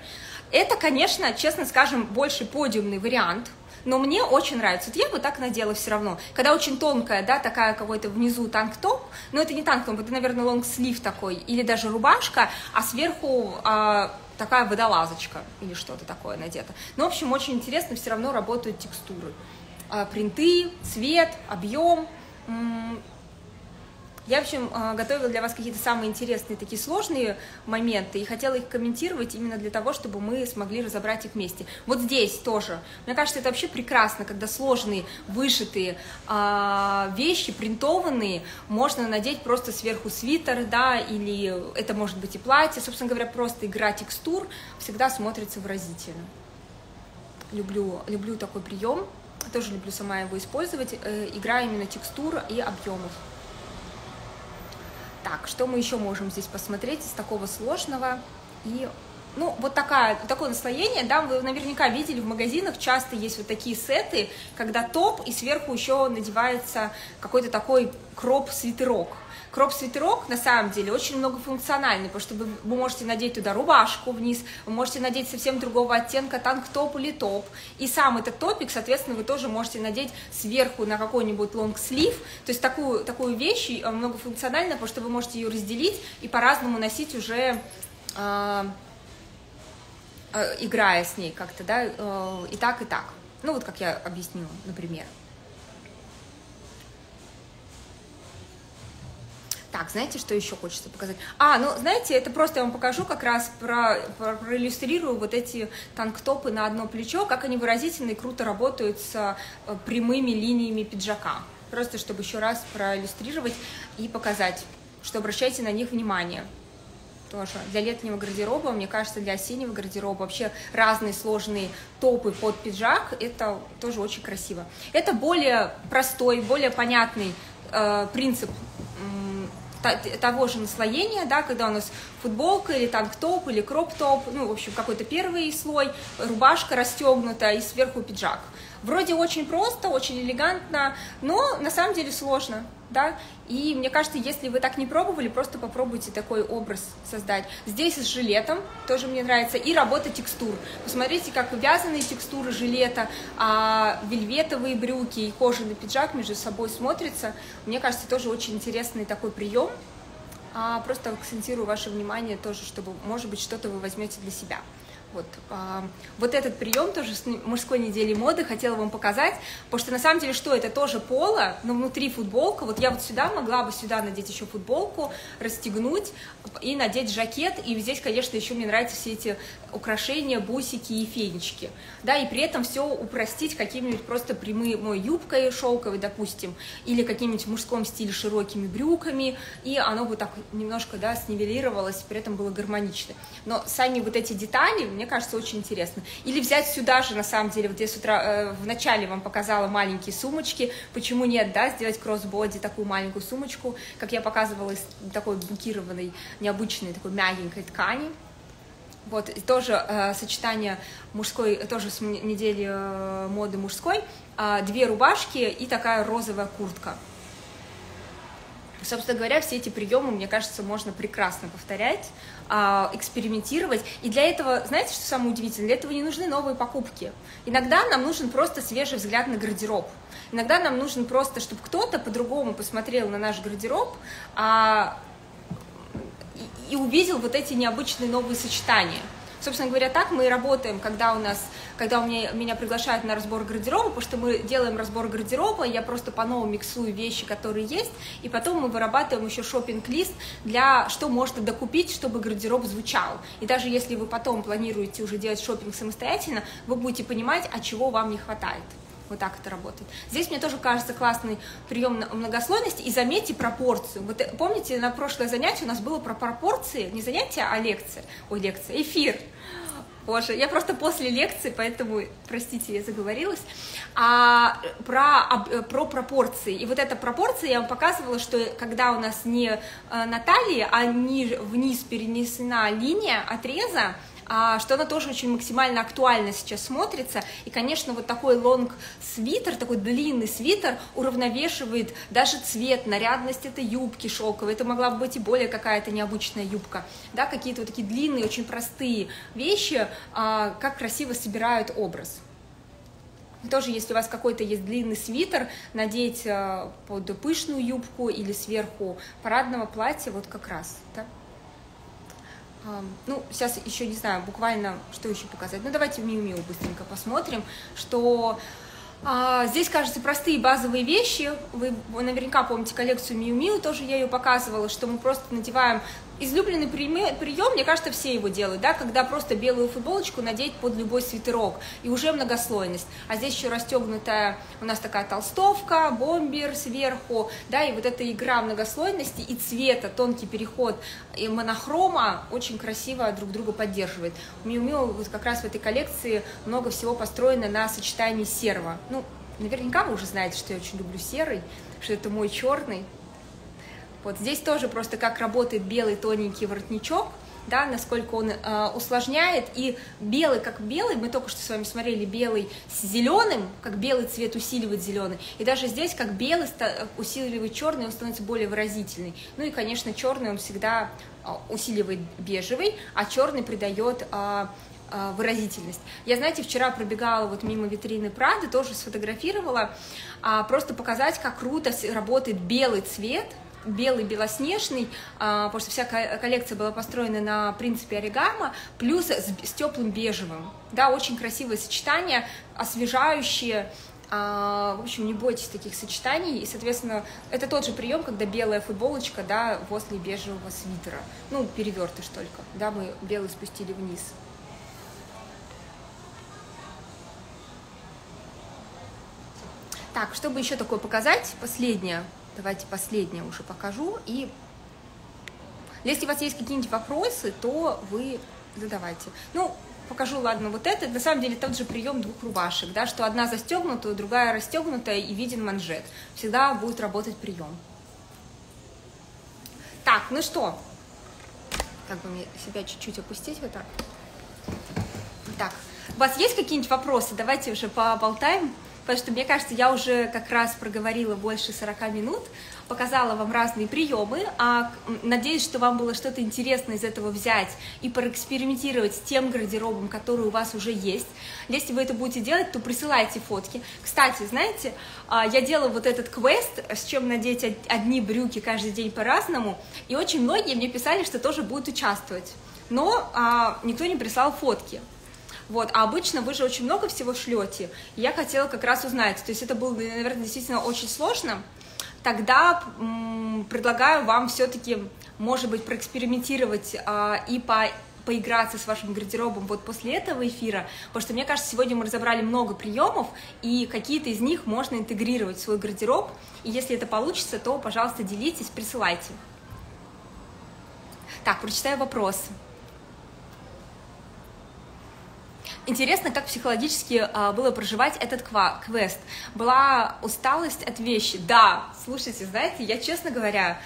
Это, конечно, честно скажем, больше подиумный вариант, но мне очень нравится. Вот я бы так надела все равно. Когда очень тонкая, да, такая какой-то внизу танк-топ, но это не танк-топ, это, наверное, лонг-слив такой, или даже рубашка, а сверху а, такая водолазочка или что-то такое надето. Ну, в общем, очень интересно, все равно работают текстуры. А, принты, цвет, объем, я, в общем, а, готовила для вас какие-то самые интересные такие сложные моменты и хотела их комментировать именно для того, чтобы мы смогли разобрать их вместе. Вот здесь тоже. Мне кажется, это вообще прекрасно, когда сложные, вышитые э, вещи, принтованные, можно надеть просто сверху свитер, да, или это может быть и платье. Собственно говоря, просто игра текстур всегда смотрится выразительно. Люблю, люблю такой прием, тоже люблю сама его использовать, э, игра именно текстур и объемов. Так, что мы еще можем здесь посмотреть из такого сложного и ну, вот такая, такое наслоение, да, вы наверняка видели в магазинах, часто есть вот такие сеты, когда топ и сверху еще надевается какой-то такой кроп-свитерок. Кроп-свитерок, на самом деле, очень многофункциональный, потому что вы, вы можете надеть туда рубашку вниз, вы можете надеть совсем другого оттенка танк-топ или топ, и сам этот топик, соответственно, вы тоже можете надеть сверху на какой-нибудь лонг-слив, то есть такую, такую вещь э, многофункциональную, потому что вы можете ее разделить и по-разному носить уже... Э, э, играя с ней как-то, да, э, и так, и так. Ну, вот как я объяснила, например. Так, знаете, что еще хочется показать? А, ну, знаете, это просто я вам покажу, как раз про, про, проиллюстрирую вот эти танктопы на одно плечо, как они выразительно и круто работают с э, прямыми линиями пиджака. Просто чтобы еще раз проиллюстрировать и показать, что обращайте на них внимание тоже для летнего гардероба, мне кажется, для осеннего гардероба вообще разные сложные топы под пиджак, это тоже очень красиво. Это более простой, более понятный э, принцип того же наслоения, да, когда у нас футболка или танк-топ или кроп-топ, ну, в общем, какой-то первый слой, рубашка расстегнута и сверху пиджак. Вроде очень просто, очень элегантно, но на самом деле сложно, да, и мне кажется, если вы так не пробовали, просто попробуйте такой образ создать. Здесь с жилетом, тоже мне нравится, и работа текстур. Посмотрите, как вязаные текстуры жилета, а вельветовые брюки и кожаный пиджак между собой смотрятся. Мне кажется, тоже очень интересный такой прием. А просто акцентирую ваше внимание тоже, чтобы, может быть, что-то вы возьмете для себя. Вот, а, вот этот прием тоже с мужской недели моды хотела вам показать, потому что на самом деле что это тоже поло, но внутри футболка. Вот я вот сюда могла бы сюда надеть еще футболку, расстегнуть и надеть жакет. И здесь, конечно, еще мне нравятся все эти украшения, бусики и фенечки. Да, и при этом все упростить каким-нибудь просто прямой юбкой шелковой, допустим, или каким-нибудь в мужском стиле широкими брюками, и оно бы так немножко, да, снивелировалось, при этом было гармонично. Но сами вот эти детали, мне кажется, очень интересно. Или взять сюда же, на самом деле, вот я с утра э, в начале вам показала маленькие сумочки, почему нет, да, сделать кроссбоди, такую маленькую сумочку, как я показывала из такой букированной, необычной, такой мягенькой ткани. Вот, тоже э, сочетание мужской, тоже с недели э, моды мужской, э, две рубашки и такая розовая куртка. Собственно говоря, все эти приемы, мне кажется, можно прекрасно повторять, а, экспериментировать. И для этого, знаете, что самое удивительное? Для этого не нужны новые покупки. Иногда нам нужен просто свежий взгляд на гардероб. Иногда нам нужен просто, чтобы кто-то по-другому посмотрел на наш гардероб, а, и увидел вот эти необычные новые сочетания. Собственно говоря, так мы и работаем, когда у нас, когда у меня, меня приглашают на разбор гардероба, потому что мы делаем разбор гардероба, я просто по-новому миксую вещи, которые есть, и потом мы вырабатываем еще шопинг-лист для, что можно докупить, чтобы гардероб звучал. И даже если вы потом планируете уже делать шопинг самостоятельно, вы будете понимать, от чего вам не хватает. Вот так это работает. Здесь мне тоже кажется классный прием многослойности. И заметьте пропорцию. Вот э, помните, на прошлое занятие у нас было про пропорции, не занятие, а лекция. Ой, лекция, эфир. Боже, я просто после лекции, поэтому, простите, я заговорилась, а, про, э, про пропорции. И вот эта пропорция я вам показывала, что когда у нас не э, на талии, а ни, вниз перенесена линия отреза, а, что она тоже очень максимально актуально сейчас смотрится. И, конечно, вот такой лонг свитер, такой длинный свитер уравновешивает даже цвет, нарядность этой юбки шелковой. Это могла бы быть и более какая-то необычная юбка. Да, какие-то вот такие длинные, очень простые вещи, а, как красиво собирают образ. Тоже, если у вас какой-то есть длинный свитер, надеть э, под пышную юбку или сверху парадного платья, вот как раз, да? Ну, сейчас еще не знаю, буквально, что еще показать. Ну, давайте Миу-Миу быстренько посмотрим, что а, здесь, кажется, простые базовые вещи. Вы, наверняка помните коллекцию Miu, тоже я ее показывала, что мы просто надеваем излюбленный прием, мне кажется, все его делают, да, когда просто белую футболочку надеть под любой свитерок, и уже многослойность. А здесь еще расстегнутая у нас такая толстовка, бомбер сверху, да, и вот эта игра многослойности и цвета, тонкий переход и монохрома очень красиво друг друга поддерживает. У Miu Miu вот как раз в этой коллекции много всего построено на сочетании серого. Ну, наверняка вы уже знаете, что я очень люблю серый, что это мой черный, вот здесь тоже просто как работает белый тоненький воротничок, да, насколько он э, усложняет, и белый как белый, мы только что с вами смотрели белый с зеленым, как белый цвет усиливает зеленый, и даже здесь как белый усиливает черный, он становится более выразительный. Ну и, конечно, черный он всегда э, усиливает бежевый, а черный придает э, выразительность. Я, знаете, вчера пробегала вот мимо витрины Прады, тоже сфотографировала, а, просто показать, как круто работает белый цвет, белый белоснежный, а, потому что вся коллекция была построена на принципе оригами, плюс с, с теплым бежевым. Да, очень красивое сочетание, освежающее, а, в общем, не бойтесь таких сочетаний, и, соответственно, это тот же прием, когда белая футболочка, да, возле бежевого свитера, ну, перевертыш только, да, мы белый спустили вниз. Так, чтобы еще такое показать, последнее, Давайте последнее уже покажу. И если у вас есть какие-нибудь вопросы, то вы задавайте. Ну, покажу, ладно, вот это, на самом деле тот же прием двух рубашек, да, что одна застегнутая, другая расстегнутая и виден манжет. Всегда будет работать прием. Так, ну что, как бы мне себя чуть-чуть опустить вот так. Так, у вас есть какие-нибудь вопросы? Давайте уже поболтаем потому что, мне кажется, я уже как раз проговорила больше 40 минут, показала вам разные приемы, а надеюсь, что вам было что-то интересное из этого взять и проэкспериментировать с тем гардеробом, который у вас уже есть. Если вы это будете делать, то присылайте фотки. Кстати, знаете, а, я делала вот этот квест, с чем надеть одни брюки каждый день по-разному, и очень многие мне писали, что тоже будут участвовать. Но а, никто не прислал фотки. Вот, а обычно вы же очень много всего шлете. Я хотела как раз узнать, то есть это было, наверное, действительно очень сложно. Тогда предлагаю вам все-таки, может быть, проэкспериментировать а, и по поиграться с вашим гардеробом вот после этого эфира, потому что, мне кажется, сегодня мы разобрали много приемов, и какие-то из них можно интегрировать в свой гардероб, и если это получится, то, пожалуйста, делитесь, присылайте. Так, прочитаю вопросы. Интересно, как психологически а, было проживать этот квест. Была усталость от вещи? Да, слушайте, знаете, я, честно говоря,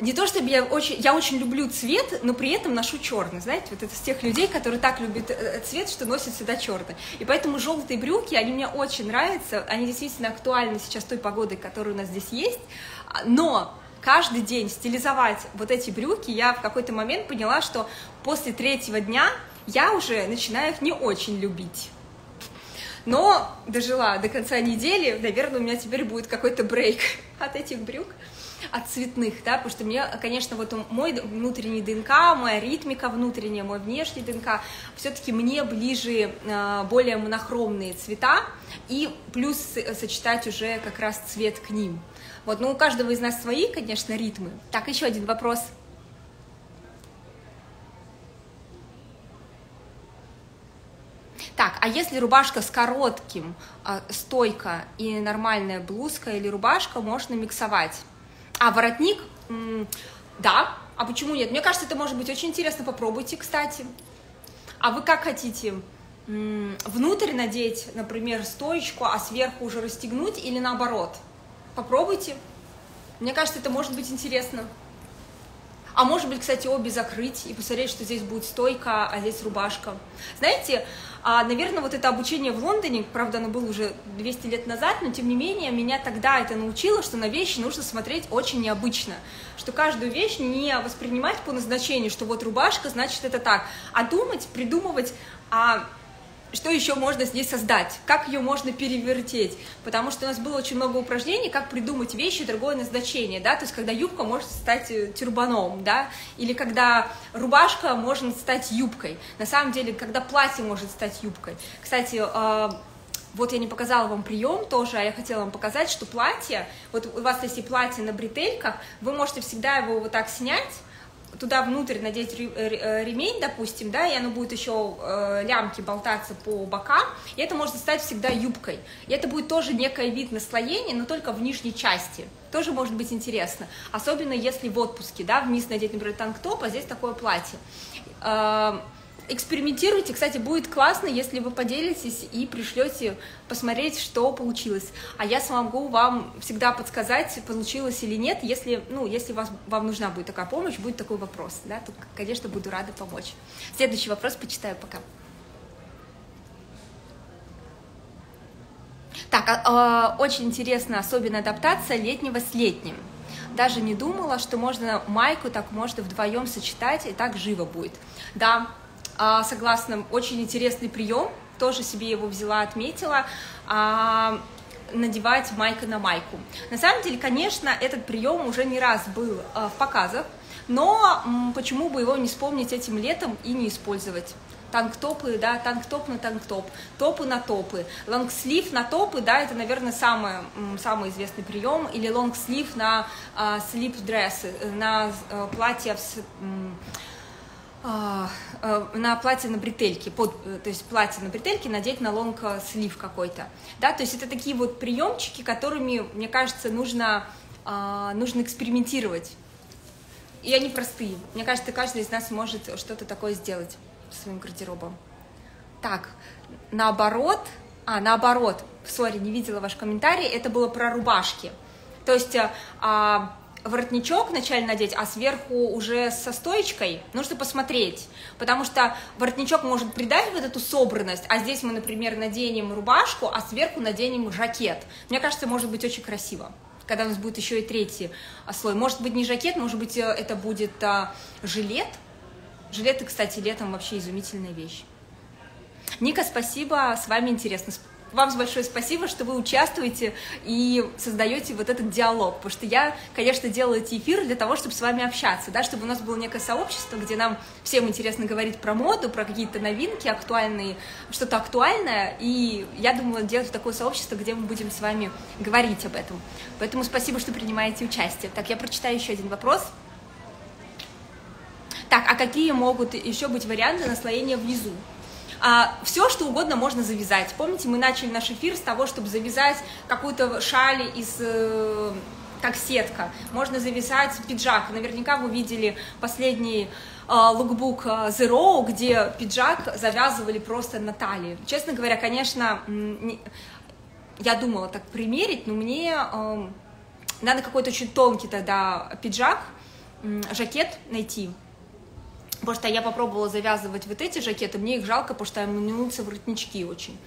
не то чтобы я очень, я очень люблю цвет, но при этом ношу черный, знаете, вот это с тех людей, которые так любят э, цвет, что носят всегда черный. И поэтому желтые брюки, они мне очень нравятся, они действительно актуальны сейчас той погодой, которая у нас здесь есть, но каждый день стилизовать вот эти брюки, я в какой-то момент поняла, что после третьего дня я уже начинаю их не очень любить. Но дожила до конца недели, наверное, у меня теперь будет какой-то брейк от этих брюк, от цветных, да, потому что мне, конечно, вот мой внутренний ДНК, моя ритмика внутренняя, мой внешний ДНК, все-таки мне ближе э, более монохромные цвета, и плюс сочетать уже как раз цвет к ним. Вот, ну, у каждого из нас свои, конечно, ритмы. Так, еще один вопрос. Так, а если рубашка с коротким, а, стойка и нормальная блузка или рубашка, можно миксовать. А воротник, да, а почему нет? Мне кажется, это может быть очень интересно, попробуйте, кстати. А вы как хотите? Внутрь надеть, например, стоечку, а сверху уже расстегнуть или наоборот? Попробуйте. Мне кажется, это может быть интересно. А может быть, кстати, обе закрыть и посмотреть, что здесь будет стойка, а здесь рубашка. Знаете, а, наверное, вот это обучение в Лондоне, правда, оно было уже 200 лет назад, но тем не менее меня тогда это научило, что на вещи нужно смотреть очень необычно, что каждую вещь не воспринимать по назначению, что вот рубашка, значит это так, а думать, придумывать, а что еще можно здесь создать, как ее можно перевертеть, потому что у нас было очень много упражнений, как придумать вещи другое назначение, да, то есть когда юбка может стать э, тюрбаном, да, или когда рубашка может стать юбкой, на самом деле, когда платье может стать юбкой. Кстати, э, вот я не показала вам прием тоже, а я хотела вам показать, что платье, вот у вас если платье на бретельках, вы можете всегда его вот так снять, туда внутрь надеть э, ремень, допустим, да, и оно будет еще э, лямки болтаться по бокам, и это может стать всегда юбкой. И это будет тоже некий вид наслоения, но только в нижней части. Тоже может быть интересно. Особенно если в отпуске, да, вниз надеть, например, танк-топ, а здесь такое платье. Э, экспериментируйте. Кстати, будет классно, если вы поделитесь и пришлете посмотреть, что получилось. А я смогу вам всегда подсказать, получилось или нет, если, ну, если вас, вам нужна будет такая помощь, будет такой вопрос. Да, тут, конечно, буду рада помочь. Следующий вопрос почитаю пока. Так, э, очень интересно, особенно адаптация летнего с летним. Даже не думала, что можно майку так можно вдвоем сочетать, и так живо будет. Да, согласна, очень интересный прием, тоже себе его взяла, отметила, а, надевать майка на майку. На самом деле, конечно, этот прием уже не раз был а, в показах, но почему бы его не вспомнить этим летом и не использовать? танк-топы, да, танк-топ на танк-топ, топы на топы, лонгслив на топы, да, это, наверное, самый, самый известный прием, или лонгслив на э, слип-дрессы, на э, платья с... Э, а, э, на платье на бретельке, под, э, то есть платье на бретельке надеть на лонг слив какой-то, да, то есть это такие вот приемчики, которыми, мне кажется, нужно, а, нужно экспериментировать, и они простые, мне кажется, каждый из нас может что-то такое сделать своим гардеробом. Так, наоборот, а, наоборот, сори, не видела ваш комментарий, это было про рубашки, то есть э, а, воротничок вначале надеть, а сверху уже со стоечкой, нужно посмотреть, потому что воротничок может придать вот эту собранность, а здесь мы, например, наденем рубашку, а сверху наденем жакет. Мне кажется, может быть очень красиво когда у нас будет еще и третий слой. Может быть, не жакет, может быть, э, это будет а, жилет. Жилеты, кстати, летом вообще изумительная вещь. Ника, спасибо, с вами интересно вам большое спасибо, что вы участвуете и создаете вот этот диалог, потому что я, конечно, делаю эти эфиры для того, чтобы с вами общаться, да, чтобы у нас было некое сообщество, где нам всем интересно говорить про моду, про какие-то новинки актуальные, что-то актуальное, и я думаю делать такое сообщество, где мы будем с вами говорить об этом. Поэтому спасибо, что принимаете участие. Так, я прочитаю еще один вопрос. Так, а какие могут еще быть варианты наслоения внизу? А, все, что угодно можно завязать. Помните, мы начали наш эфир с того, чтобы завязать какую-то шаль из э, как сетка. Можно завязать пиджак. Наверняка вы видели последний э, лукбук э, Zero, где пиджак завязывали просто на талии. Честно говоря, конечно, не, я думала так примерить, но мне э, надо какой-то очень тонкий тогда пиджак, жакет найти, Потому что я попробовала завязывать вот эти жакеты, мне их жалко, потому что там мнутся воротнички очень.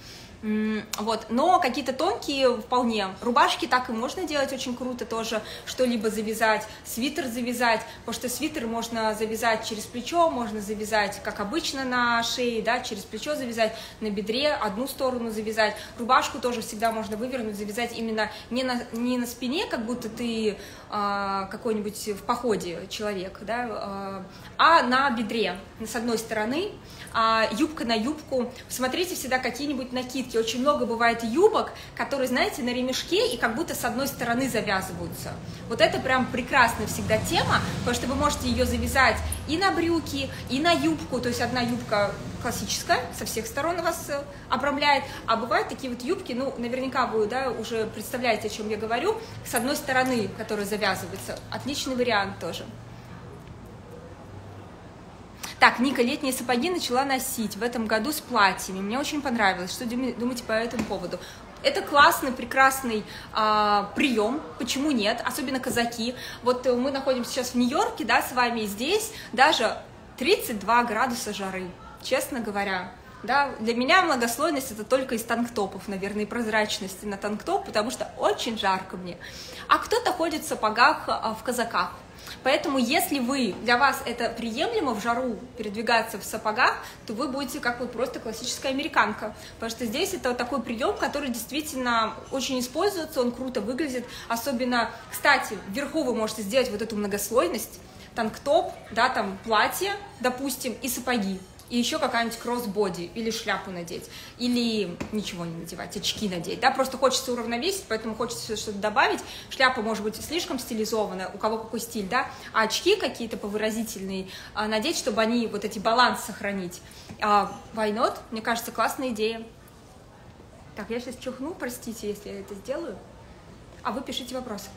Вот, но какие-то тонкие вполне. Рубашки так и можно делать очень круто тоже, что-либо завязать, свитер завязать, потому что свитер можно завязать через плечо, можно завязать, как обычно, на шее, да, через плечо завязать, на бедре одну сторону завязать. Рубашку тоже всегда можно вывернуть, завязать именно не на, не на спине, как будто ты а, какой-нибудь в походе человек, да, а, а на бедре, с одной стороны, а, юбка на юбку. Смотрите всегда какие-нибудь накидки. Очень много бывает юбок, которые, знаете, на ремешке и как будто с одной стороны завязываются. Вот это прям прекрасная всегда тема, потому что вы можете ее завязать и на брюки, и на юбку. То есть одна юбка классическая, со всех сторон вас э, обрамляет, а бывают такие вот юбки, ну, наверняка вы, да, уже представляете, о чем я говорю, с одной стороны, которая завязывается. Отличный вариант тоже. Так, Ника летние сапоги начала носить в этом году с платьями. Мне очень понравилось. Что думаете по этому поводу? Это классный, прекрасный а, прием. Почему нет? Особенно казаки. Вот э, мы находимся сейчас в Нью-Йорке, да, с вами здесь даже 32 градуса жары, честно говоря. Да, для меня многослойность это только из танктопов, наверное, и прозрачности на танктоп, потому что очень жарко мне. А кто-то ходит в сапогах, а, в казаках. Поэтому, если вы, для вас это приемлемо в жару передвигаться в сапогах, то вы будете как вот просто классическая американка. Потому что здесь это такой прием, который действительно очень используется, он круто выглядит. Особенно, кстати, вверху вы можете сделать вот эту многослойность, танк-топ, да, там платье, допустим, и сапоги и еще какая-нибудь кроссбоди или шляпу надеть, или ничего не надевать, очки надеть, да, просто хочется уравновесить, поэтому хочется что-то добавить, шляпа может быть слишком стилизованная, у кого какой стиль, да, а очки какие-то повыразительные а, надеть, чтобы они, вот эти баланс сохранить. А, why not? Мне кажется, классная идея. Так, я сейчас чихну, простите, если я это сделаю, а вы пишите вопрос.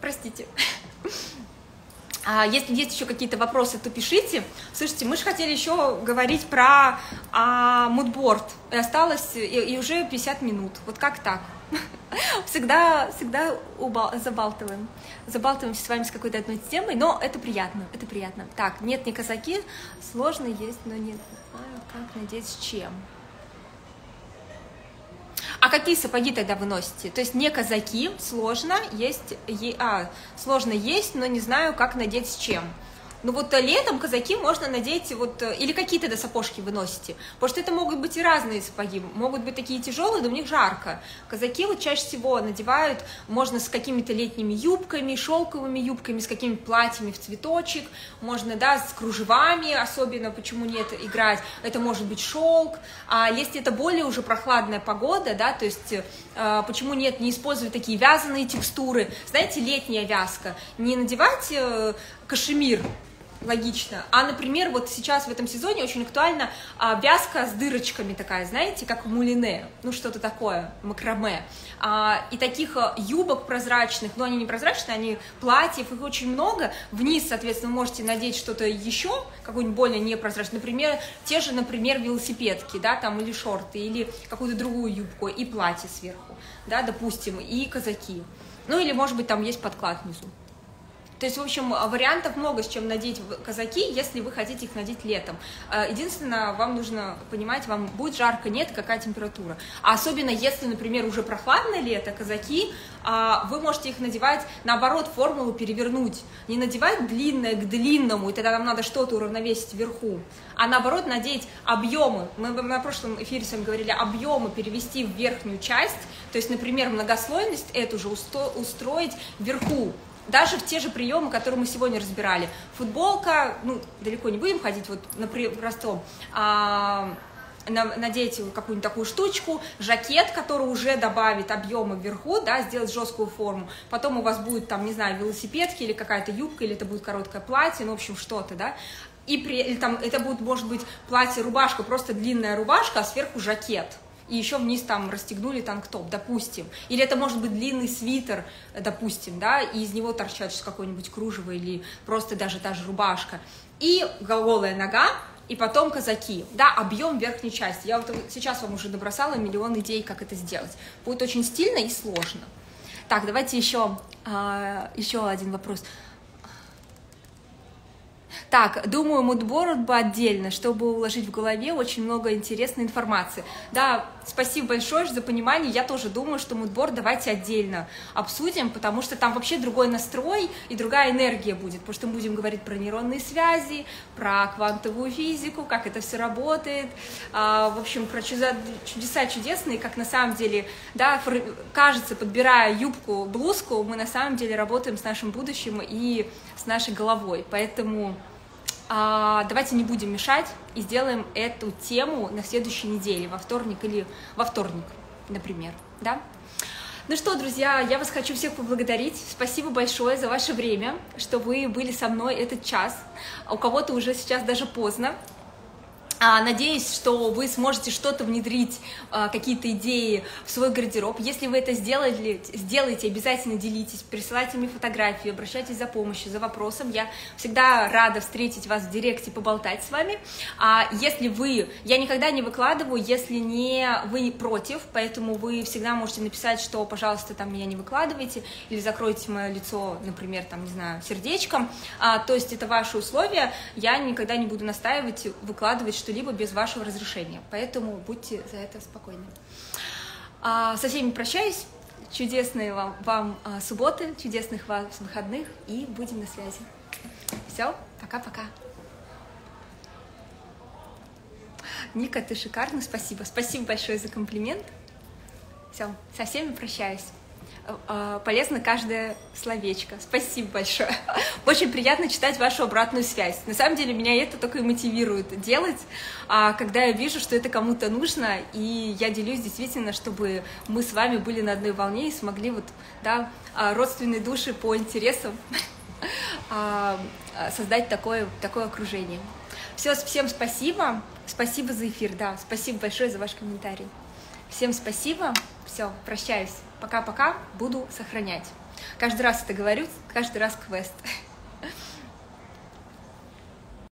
Простите. А если есть еще какие-то вопросы, то пишите. Слушайте, мы же хотели еще говорить про а, мудборд. И осталось, и, и уже 50 минут. Вот как так? Всегда, всегда убал, забалтываем. Забалтываемся с вами с какой-то одной темой, но это приятно, это приятно. Так, нет, не казаки, сложно есть, но нет. Как надеть с чем? А какие сапоги тогда вы носите? То есть не казаки, сложно есть, е, а, сложно есть, но не знаю, как надеть с чем. Ну вот э, летом казаки можно надеть вот, э, или какие тогда сапожки вы носите, потому что это могут быть и разные сапоги, могут быть такие тяжелые, но в них жарко. Казаки вот чаще всего надевают, можно с какими-то летними юбками, шелковыми юбками, с какими-то платьями в цветочек, можно, да, с кружевами, особенно, почему нет, играть, это может быть шелк, а если это более уже прохладная погода, да, то есть э, почему нет, не использовать такие вязаные текстуры, знаете, летняя вязка, не надевать э, кашемир, логично. А, например, вот сейчас в этом сезоне очень актуальна а, вязка с дырочками такая, знаете, как мулине, ну что-то такое, макраме. А, и таких а, юбок прозрачных, но ну, они не прозрачные, они платьев, их очень много. Вниз, соответственно, можете надеть что-то еще, какую-нибудь более непрозрачную, например, те же, например, велосипедки, да, там, или шорты, или какую-то другую юбку, и платье сверху, да, допустим, и казаки. Ну, или, может быть, там есть подклад внизу. То есть, в общем, вариантов много, с чем надеть казаки, если вы хотите их надеть летом. Э, единственное, вам нужно понимать, вам будет жарко, нет, какая температура. А особенно, если, например, уже прохладное лето, казаки, а, вы можете их надевать, наоборот, формулу перевернуть. Не надевать длинное к длинному, и тогда нам надо что-то уравновесить вверху, а наоборот, надеть объемы. Мы на прошлом эфире с вами говорили, объемы перевести в верхнюю часть, то есть, например, многослойность эту же устроить вверху, даже в те же приемы, которые мы сегодня разбирали. Футболка, ну, далеко не будем ходить, вот на простом, а, надеть какую-нибудь такую штучку, жакет, который уже добавит объема вверху, да, сделать жесткую форму. Потом у вас будет там, не знаю, велосипедки или какая-то юбка, или это будет короткое платье, ну, в общем, что-то, да. И при, или там это будет, может быть, платье-рубашка, просто длинная рубашка, а сверху жакет и еще вниз там расстегнули танк-топ, допустим. Или это может быть длинный свитер, допустим, да, и из него торчат какое-нибудь кружево или просто даже та же рубашка. И голая нога, и потом казаки, да, объем верхней части. Я вот сейчас вам уже добросала миллион идей, как это сделать. Будет очень стильно и сложно. Так, давайте еще, а, еще один вопрос. Так, думаю, мудборд бы отдельно, чтобы уложить в голове очень много интересной информации. Да, спасибо большое за понимание. Я тоже думаю, что мудборд давайте отдельно обсудим, потому что там вообще другой настрой и другая энергия будет, потому что мы будем говорить про нейронные связи, про квантовую физику, как это все работает, а, в общем, про чудеса чудесные, как на самом деле, да, кажется, подбирая юбку, блузку, мы на самом деле работаем с нашим будущим и с нашей головой, поэтому а, давайте не будем мешать и сделаем эту тему на следующей неделе, во вторник или во вторник, например, да? Ну что, друзья, я вас хочу всех поблагодарить. Спасибо большое за ваше время, что вы были со мной этот час. У кого-то уже сейчас даже поздно. А, надеюсь, что вы сможете что-то внедрить, а, какие-то идеи в свой гардероб. Если вы это сделали, сделаете, обязательно делитесь, присылайте мне фотографии, обращайтесь за помощью, за вопросом. Я всегда рада встретить вас в директе, поболтать с вами. А если вы, я никогда не выкладываю, если не вы против, поэтому вы всегда можете написать, что, пожалуйста, там меня не выкладывайте, или закройте мое лицо, например, там, не знаю, сердечком. А, то есть это ваши условия. Я никогда не буду настаивать, выкладывать, что что-либо без вашего разрешения. Поэтому будьте за это спокойны. А, со всеми прощаюсь. Чудесной вам, вам а, субботы, чудесных вам выходных и будем на связи. Все, пока-пока. Ника, ты шикарно, спасибо. Спасибо большое за комплимент. Все, со всеми прощаюсь. А, полезно каждое словечко. Спасибо большое. Очень приятно читать вашу обратную связь. На самом деле меня это только и мотивирует делать, а, когда я вижу, что это кому-то нужно, и я делюсь действительно, чтобы мы с вами были на одной волне и смогли вот, да, а, родственные души по интересам создать такое, такое окружение. Все, всем спасибо. Спасибо за эфир, да. Спасибо большое за ваш комментарий. Всем спасибо. Все, прощаюсь. Пока-пока. Буду сохранять. Каждый раз это говорю, каждый раз квест.